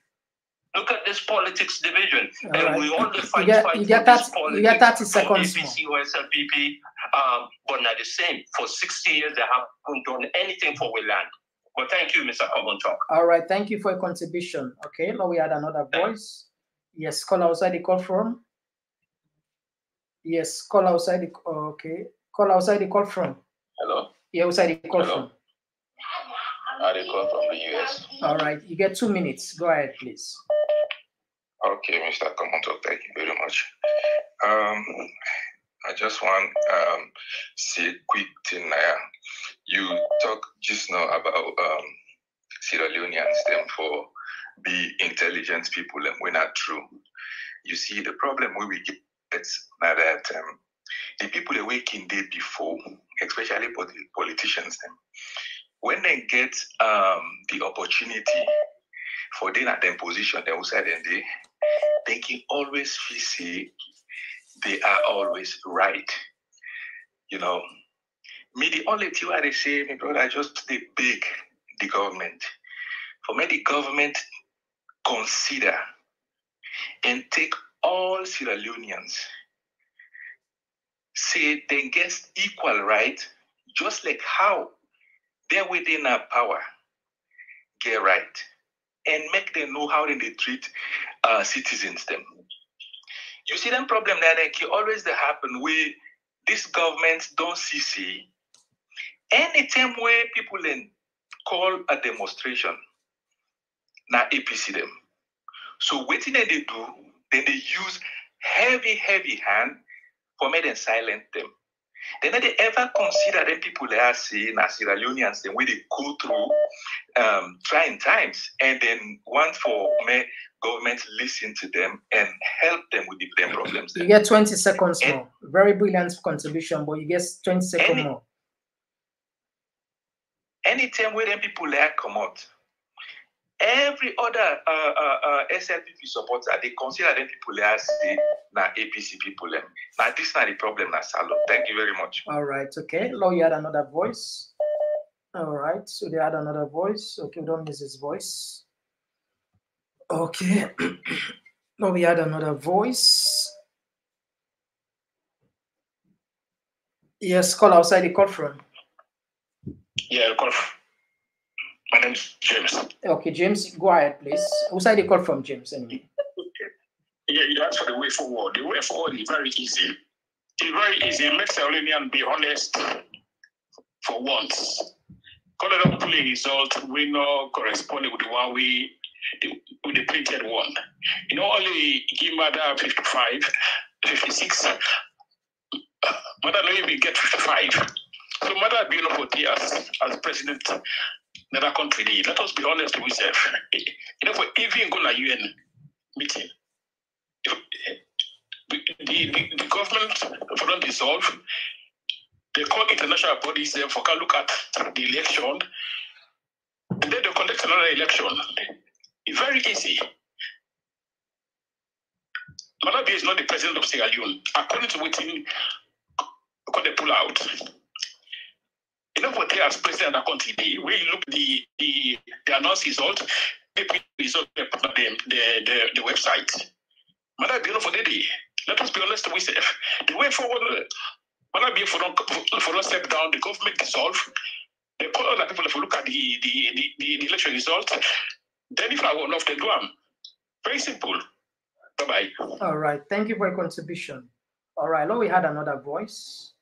Look at this politics division. All and right. we all the fight, you get, fight you get that, you get 30 seconds APC or SLPP, um, but not the same. For 60 years, they haven't done anything for our land. But thank you, Mr. Common Talk. All right, thank you for your contribution. Okay, now we had another voice. Yes, call outside the call from. Yes, call outside the okay. Call outside the call from. Hello. Yeah, outside the call Hello. from. I they call from the US. All right, you get two minutes. Go ahead, please. Okay, Mr. Komoto, thank you very much. Um, I just want um say a quick thing now. You talk just now about um Sierra Leoneans them for be intelligent people and we're not true. You see the problem where we get now that um, the people that work in day before, especially polit- politicians them, when they get um the opportunity for them at their position, they will say then they they can always feel say they are always right. You know, me the only thing I say, my brother, I just the big, the government. For me, the government consider and take all Sierra Leoneans, say they get equal right, just like how they're within our power, get right, and make them know how they treat uh, citizens them. You see them problem that always they happen where this government don't see see anytime where people then call a demonstration, now APC them. So waiting that they do, then they use heavy, heavy hand for then silent them. Then they ever consider them people they are seeing as Sierra Leoneans, then where they go through um, trying times and then want for me government listen to them and help them with the problems. You get 20 seconds more. Very brilliant contribution, but you get 20 seconds Any- more. anytime where them people there come out, every other uh, uh, uh, SLPP supporter, they consider them people as the na APC people. Them. Now this is not the problem, na Salo. Thank you very much. All right, okay. You had another voice. All right, so they had another voice. Okay, we don't miss his voice. Okay. now we had another voice. Yes, call outside the call from. Yeah, call. My name is James. Okay, James, go ahead, please. Outside the call from James anyway. Yeah, you asked for the way forward. The way forward is very easy. It's very easy. Make Saronian be honest for once. Colorado play result we know corresponding with the one we the, with the printed one. You know, only give Maada 55, 56. Uh, Maada not even get 55. So Maada for as as president another country lead. Let us be honest with ourselves. You know, for even go to UN meeting, if, eh, the, the, the government them dissolve, they call international bodies there for can look at the election, and then they conduct another election. It's very easy. Malawi is not the president of Sierra Leone. According to what call the pull out. What as president of the country, when you look the the the announced result, they put the result they put the the, the, the website. For the day. Let us be honest with ourselves. The way forward, Malawi for don't for don't step down, the government dissolve. They call other people if you look at the the, the, the, the election result. Then if I want off, they do them. Very simple. Bye bye. All right, thank you for your contribution. All right, now we had another voice.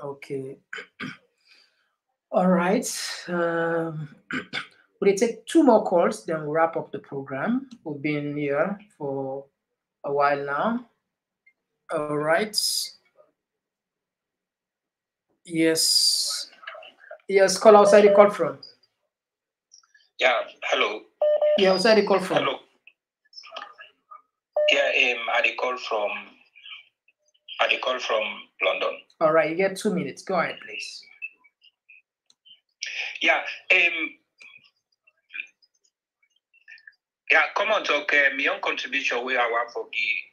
Okay. All right. Um, we'll take two more calls, then we'll wrap up the program. We've been here for a while now. All right. Yes. Yes, call outside the call from. Yeah, hello. Yeah, outside the call from. Hello. Yeah, um, I dey call from I dey call from London. All right, you get two minutes. Go ahead, please. Yeah, um, yeah, come on talk. Uh, my own contribution where I want for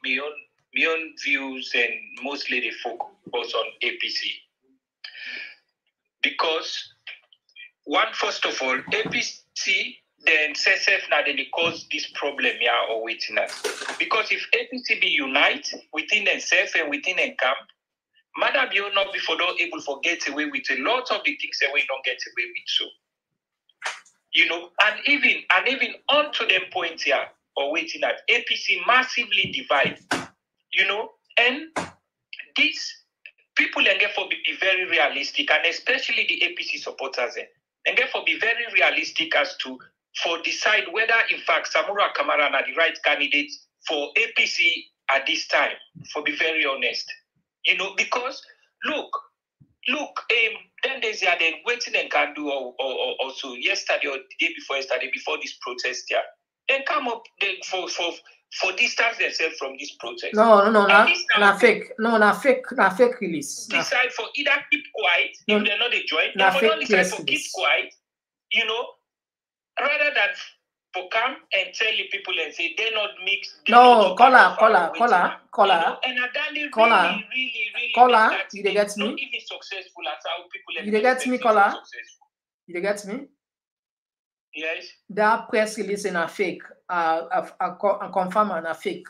my own my own views and mostly the focus on APC because one first of all APC then CSF now they cause this problem here or within us because if APC be unite within themselves and within a camp, Maada not before not able to get away with a lot of the things that we don't get away with. So, you know, and even and even on to them point here, or waiting at APC massively divide, you know, and this people and therefore be, be very realistic, and especially the APC supporters, eh, and therefore be very realistic as to for decide whether in fact Samura Kamara are the right candidate for APC at this time, for be very honest. You know, because look, look, um, then there's yeah, then waiting and can do or, or, or also yesterday or the day before yesterday, before this protest here, then come up then for for for distance themselves from this protest. No, no, no, And na, fake. No, na fake, na fake release. Na, decide for either keep quiet No, if they're not a join, na fake not decide for keep quiet, you know, rather than for come and tell the people and say they're not mixed. They no, caller, caller, caller, caller, and Adani caller, really, really, really make that You dey get me? even successful as how people You dey get me, successful. You dey get me? Yes. That press release na fake. Uh, uh, co- uh, confirm na fake.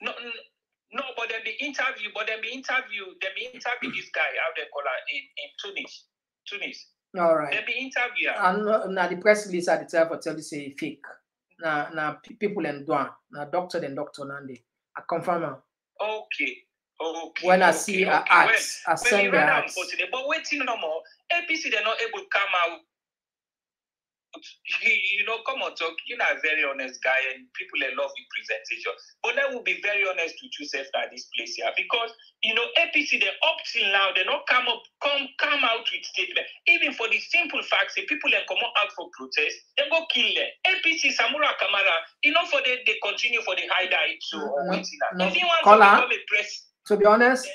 No, no, but then the interview, but then the interview, then the interview this guy out there caller in, in Tunis. Tunis. All right. The interview. And uh, na the press release at the time for tell you say fake. Na na pe- people and doan. Na doctor and doctor nande. I confirm am. Okay. Okay. When I okay, see okay. a ads, I send rather ads. but waiting no more. APC they're not able to come out. You, you know, come on, talk. You're not a very honest guy, and people love your presentation. But then we'll be very honest with yourself at this place here because you know APC they up till now they not come up come come out with statement even for the simple facts say people they come out for protest they go kill them. APC Samura Kamara you know for they they continue for the so or No, waiting now. no, If you want to become a press To be honest,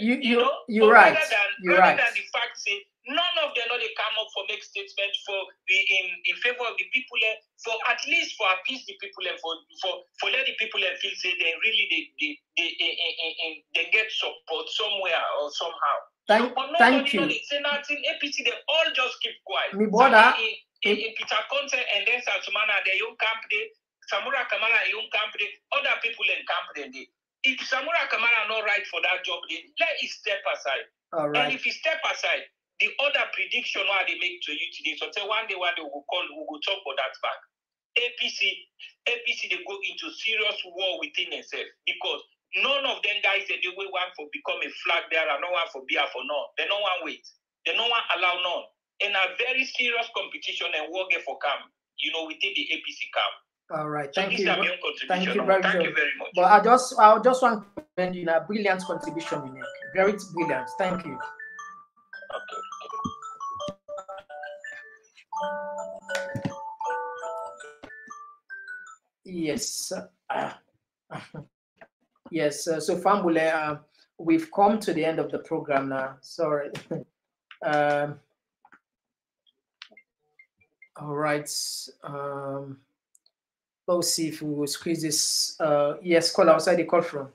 you you you're but right. Rather than, You're rather right. than the fact say none of them know they come up for make statement for the in, in favor of the people eh, for at least for appease the people and for for for let the people eh, feel say they really they they they, eh, eh, eh, eh, they get support somewhere or somehow. Thank- but thank you. they say nothing. APC they all just keep quiet. Me brother, So in, in, in Peter Conteh and then Sam Sumana their own camp day, Samura Kamara own camp day, other people in camp dey. If Samura Kamara not right for that job, then let it step aside. All And right. if he step aside, the other prediction why they make to you today, so say one day, one day we will call, we will talk about that back. APC, APC, they go into serious war within themselves because none of them guys they will want for become a flag bearer, no one for beer for none. They no one wait. They no one allow none. And a very serious competition and war get for camp, you know, within the APC camp. All right. Thank this you. is ver- my own contribution. Thank you very, thank you very much. But I just I just want to commend you a brilliant contribution you make. Very brilliant. Thank you. Yes. uh, yes. Uh, so Fambule, uh, we've come to the end of the program now. Sorry. um, all right. Um, let's see if we will squeeze this. Uh, yes, call outside the call from.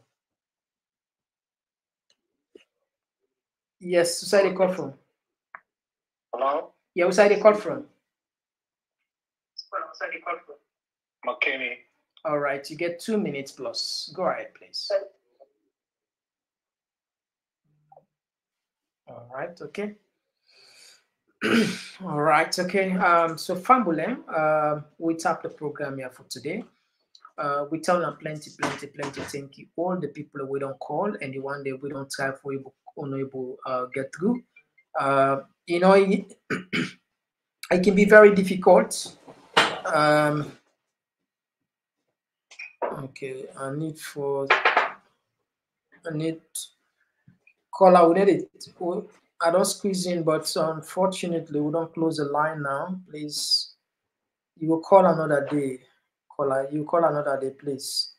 Yes, outside the call from. Hello? Yeah, outside the call from. McKinney. All right, you get two minutes plus. Go ahead, please. All right, okay. All right, okay. Um, so Fambule, uh, we tap the program here for today. Uh, we tell them plenty, plenty, plenty. Thank you all the people we don't call and the one that we don't try for able, unable uh, get through. Uh, you know, it, it can be very difficult. Um, Okay, I need for I need caller. We need it. I don't squeeze in, but unfortunately, we don't close the line now. Please, you will call another day. Caller, you call another day, please.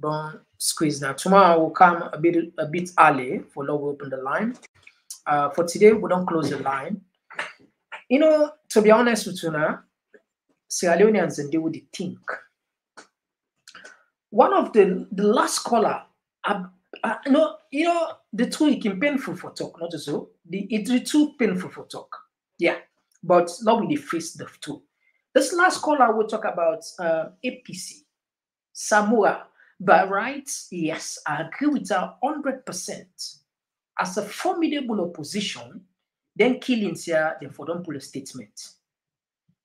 Don't squeeze now. Tomorrow will come a bit a bit early for love we open the line. Uh, for today, we don't close the line. You know, to be honest with you now, Sierra Leoneans and they would think one of the the last caller, uh, uh, you know, you know, the two can painful for talk, not so. The it's too painful for talk. Yeah, but not with the face the two. This last caller will talk about uh, APC, Samura. But right, yes, I agree with her hundred percent. As a formidable opposition, then killings here, pull a statement.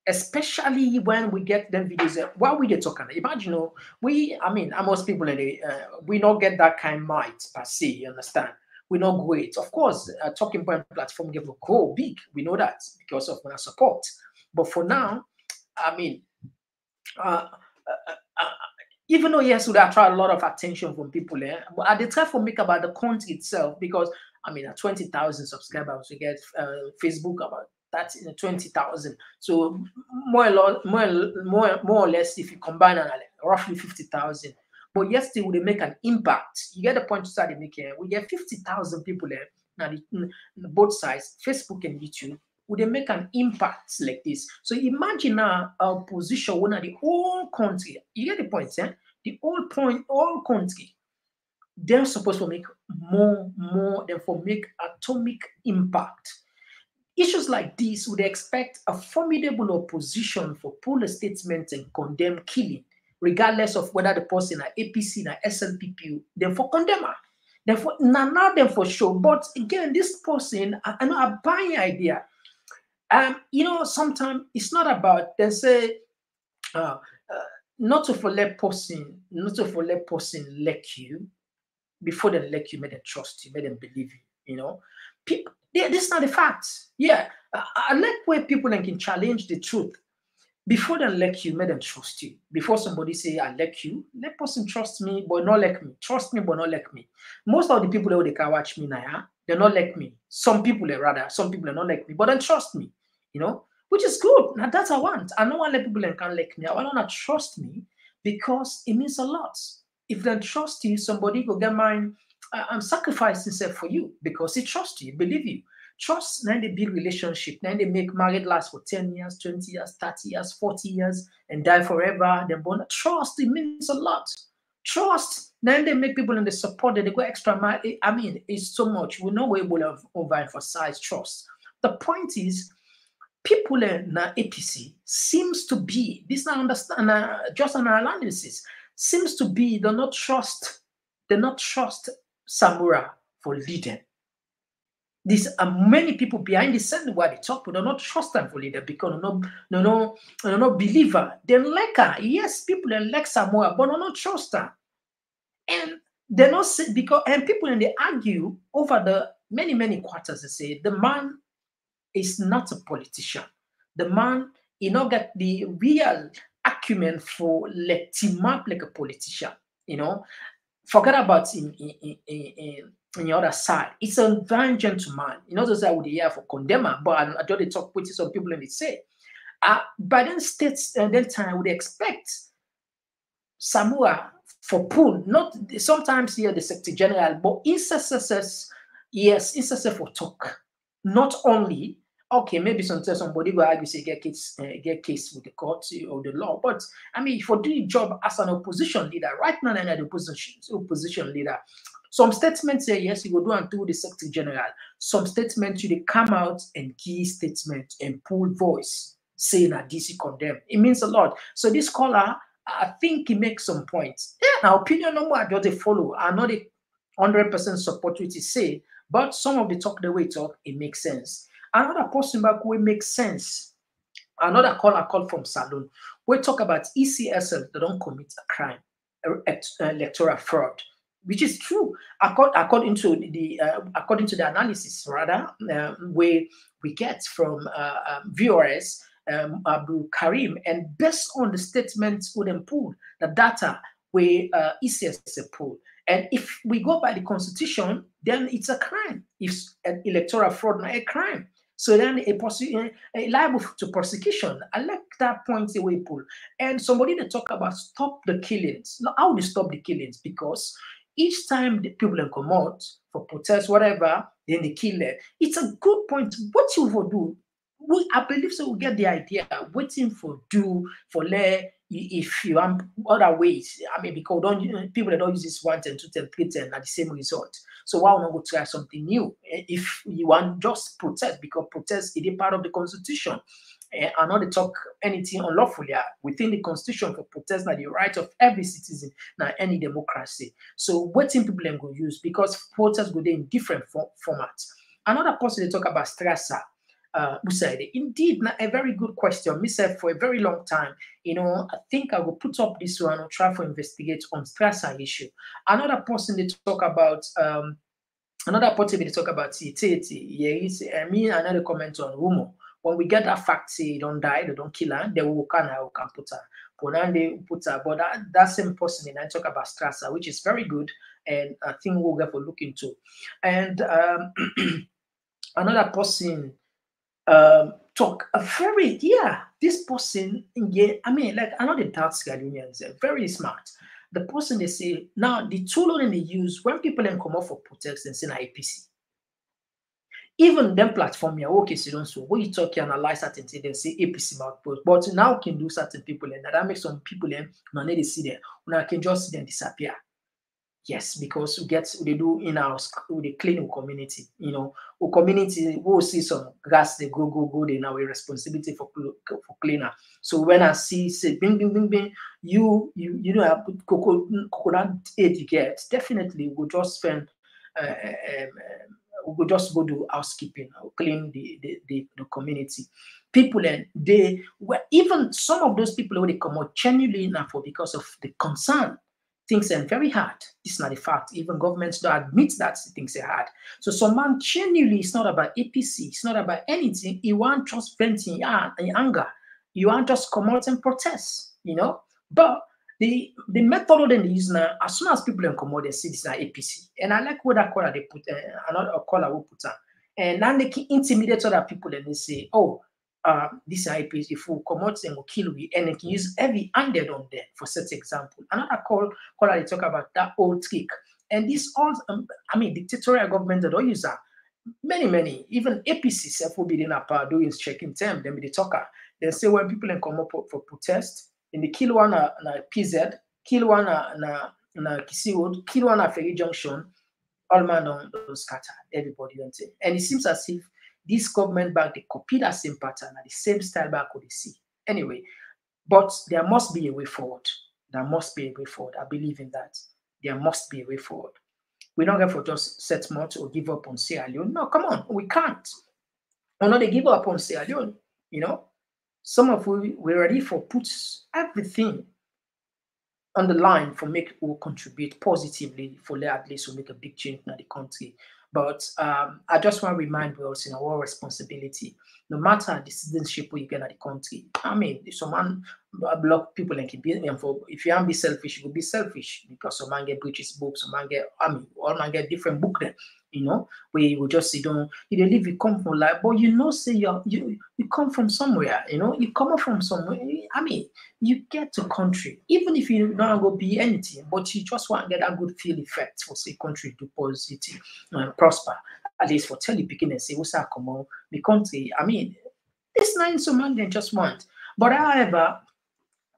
Especially when we get them videos. Uh, what we they talking? Imagine, you know, we. I mean, most people the uh, we not get that kind of might per se. You understand? We not great. Of course, a talking point platform give a grow big. We know that because of our support. But for now, I mean, uh, uh, uh, even though yes, would attract a lot of attention from people there, eh, but I did try to make about the content itself because I mean, at 20,000 subscribers, we get uh, Facebook about that in 20,000. So more, or more, more, more or less, if you combine it, roughly 50,000. But yes, they would make an impact. You get the point you started making. We get 50,000 people there. Now, both sides, Facebook and YouTube, would they make an impact like this? So imagine now a position of the whole country. You get the point, eh? The whole point, all country they're supposed to make more, more, therefore make atomic impact. Issues like this would expect a formidable opposition for pull a statement and condemn killing, regardless of whether the person are APC, or SLPP, therefore condemn her. Therefore, now, now them for sure. But again, this person, I, I know a buying idea. Um, you know, sometimes it's not about they say uh, uh, not to for let person, not to for let person like you, before they elect you, made them trust you, made them believe you. You know, people. Yeah, this is not the facts. Yeah, I, I like where people then can challenge the truth. Before they like you, make them trust you. Before somebody say I like you, let person trust me, but not like me. Trust me, but not like me. Most of the people that they can watch me now, they're not like me. Some people are rather, some people are not like me, but then trust me. You know, which is good. Now that's I want. I don't want let people that can like me. I want to trust me because it means a lot if they trust you, somebody go get mine. I'm sacrificing self for you because he trusts you, believe you. Trust, then they build relationship, then they make married last for 10 years, 20 years, 30 years, 40 years, and die forever. Then born. Trust, it means a lot. Trust, then they make people in the support that they go extra mile. I mean, it's so much. We're know we will overemphasize trust. The point is, people in APC seems to be, this not understand, uh, just an analysis, seems to be they're not trust, they're not trust Samura for leading. These are many people behind the scene where they talk, but they not trust them for leader because no, no, no, no, no believer. They like her. Yes, people they like Samura, but they not her. And they not because and people and they argue over the many, many quarters, they say the man is not a politician. The man, you know, get the real acumen for let him up like a politician, you know. Forget about in in, in, in, the other side. It's a very gentleman. You know, those I would hear for condemner, but I, I don't talk with some people and they say. Uh, by then states and uh, then time would expect Samura for pool, not sometimes here the Secretary General, but SSS, yes, SSS for talk. Not only okay, maybe sometimes somebody will argue say get case uh, get case with the court or the law. But I mean, for doing job as an opposition leader, right now I'm the opposition opposition leader. Some statements say yes, you will do and do the Secretary General. Some statements you come out and key statement and pull voice saying that DC condemn. It means a lot. So this caller, I think he makes some points. Yeah, now opinion number I just follow. I'm not a hundred percent support what he say, but some of the talk the way talk, it makes sense. Another person back will make sense. Another call I call from Salon. We talk about ECSL that don't commit a crime, electoral fraud, which is true according to the uh, according to the analysis rather uh, where we get from uh, um, VRS um, Abu Karim, and based on the statements we then pull the data we uh, ECSL. And if we go by the constitution, then it's a crime. If electoral fraud not a crime. So then a, a, eh, a liable to prosecution. I like that point away, Paul. And somebody to talk about stop the killings. Now, how do you stop the killings? Because each time the people come out for protest, whatever, then they kill them. It's a good point. What you will do, we, I believe so we get the idea waiting for do for let if you want other ways. I mean, because don't people that don't use this one ten, two ten, three ten are the same result. So why not go try something new? Eh, if you want just protest, because protest is a part of the constitution. Uh, and not to talk anything unlawfully within the constitution for protest now the right of every citizen now any democracy. So what people can go use because protest go in different for, formats. Another person they talk about Strasser. Uh, Busaide. Indeed, a very good question. Said for a very long time, you know, I think I will put up this one or try to investigate on Strasser issue. Another person they talk about, um, another person they talk about. Yeah, I mean, another comment on rumor. When we get that fact, say don't die, they don't kill her, they will can, can put her. But then put her, but that, that same person, and I talk about Strasser, which is very good, and I think we'll get for look into. And um, another person um, talk a very yeah this person yeah i mean like i know the doubt Ghanaians are very smart. The person they say now the tool only they use when people then come up for protest and say na apc even them platform yeah okay so don't so what you talk you analyze certain things then say apc post. But now can do certain people and that makes some people then now they see them i can just see them disappear Yes, because we get they do in our with the cleaning community. You know, our community will see some grass they go go go. They now a responsibility for for cleaner. So when I see say bing bing bing bing, you you you know I put coconut aid you get definitely we'll just spend. Uh, um, um, we just go do housekeeping, clean the, the, the, the community. People and they were even some of those people when they come out genuinely enough for because of the concern things are very hard. Is not a fact. Even governments don't admit that things are hard. So some man genuinely, it's not about APC. It's not about anything. You want just venting in anger. You want just come out and protest, you know? But the the method they use now, as soon as people out, they see this is APC. And I like what that color they put, uh, another color will put on. And then they can intimidate other people and they say, oh, uh, this IPs, if we come out and will kill we and can use heavy handed on them for such example. Another call caller they talk about that old trick. And this all um, I mean dictatorial government that don't use that. Many, many, even APC self will be in a power doing checking term, then be the. They say when people come up for protest, in the kill one na, na PZ, kill one na na, na Kissy Road, kill one at Ferry Junction, all man on scatter, everybody don't say. And it seems as if this government back, they copy that same pattern and the same style back they see. Anyway, but there must be a way forward. There must be a way forward. I believe in that. There must be a way forward. We're not going to just set much or give up on Sierra Leone. No, come on, we can't. Or not they give up on Sierra Leone, you know. Some of we we're ready for puts everything on the line for make will contribute positively for at least will make a big change in the country. But um, I just want to remind us in our responsibility, no matter the citizenship we get at the country. I mean, if someone block people and keep and for if you want to be selfish, you will be selfish because some man get British books, some man get I mean, all man get different book you know, you will just say, don't you live, you come from life, but you know, say you you you come from somewhere, you know, you come from somewhere. I mean, you get to country, even if you don't go be anything, but you just want to get a good feel effect for say country to positive and prosper. At least for tell you picking and say, what's that come on the country? I mean, it's not so man than just want. But however,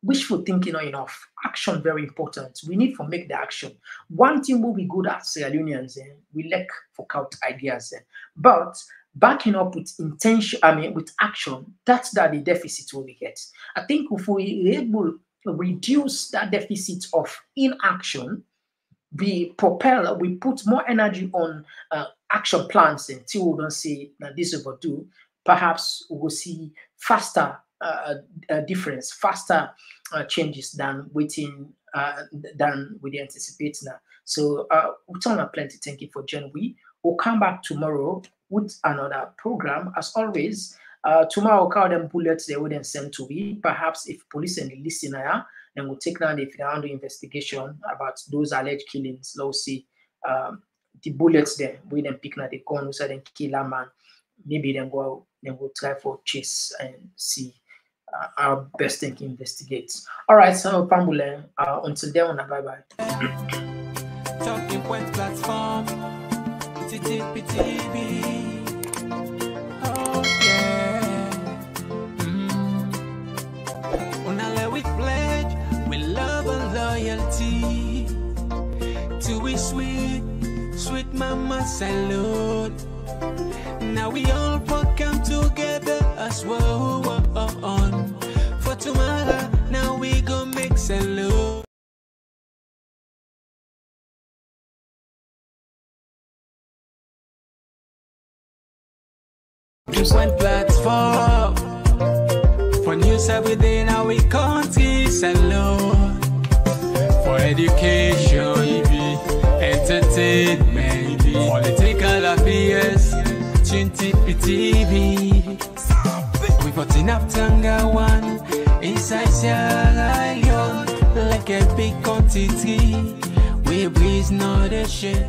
wishful thinking not enough. Action very important. We need to make the action. One thing will be good at Sierra Leoneans, eh? we lack for out ideas. Eh? But backing up with intention, I mean with action, that's that the deficit will we get. I think if we able to reduce that deficit of inaction, we propel, we put more energy on uh, action plans until we don't see that this overdue, perhaps we will see faster uh, difference, faster uh, changes than waiting uh, than we anticipate now. So uh, turn plenty. Thank you for joining. We will come back tomorrow with another program. As always, uh, tomorrow call them bullets they wouldn't send to me. Perhaps if police and the listener, then we'll take down the handle investigation about those alleged killings. Let's see um, the bullets there. We then pick now the gun, say then kill a man. Maybe then go then we'll try for chase and see our best thing to investigate. All right, so Pambule, uh, until then, bye bye. Talking point platform, Oh. Mm. we pledge with love and loyalty to we sweet, sweet mama salute. Now we all come together as well on. For tomorrow, now we go make salute. point platform. For news every day, within our countries alone. For education, maybe entertainment, maybe political affairs, Chinti TV. We put enough Tanga one inside Sierra like a big quantity. We breeze not a shit,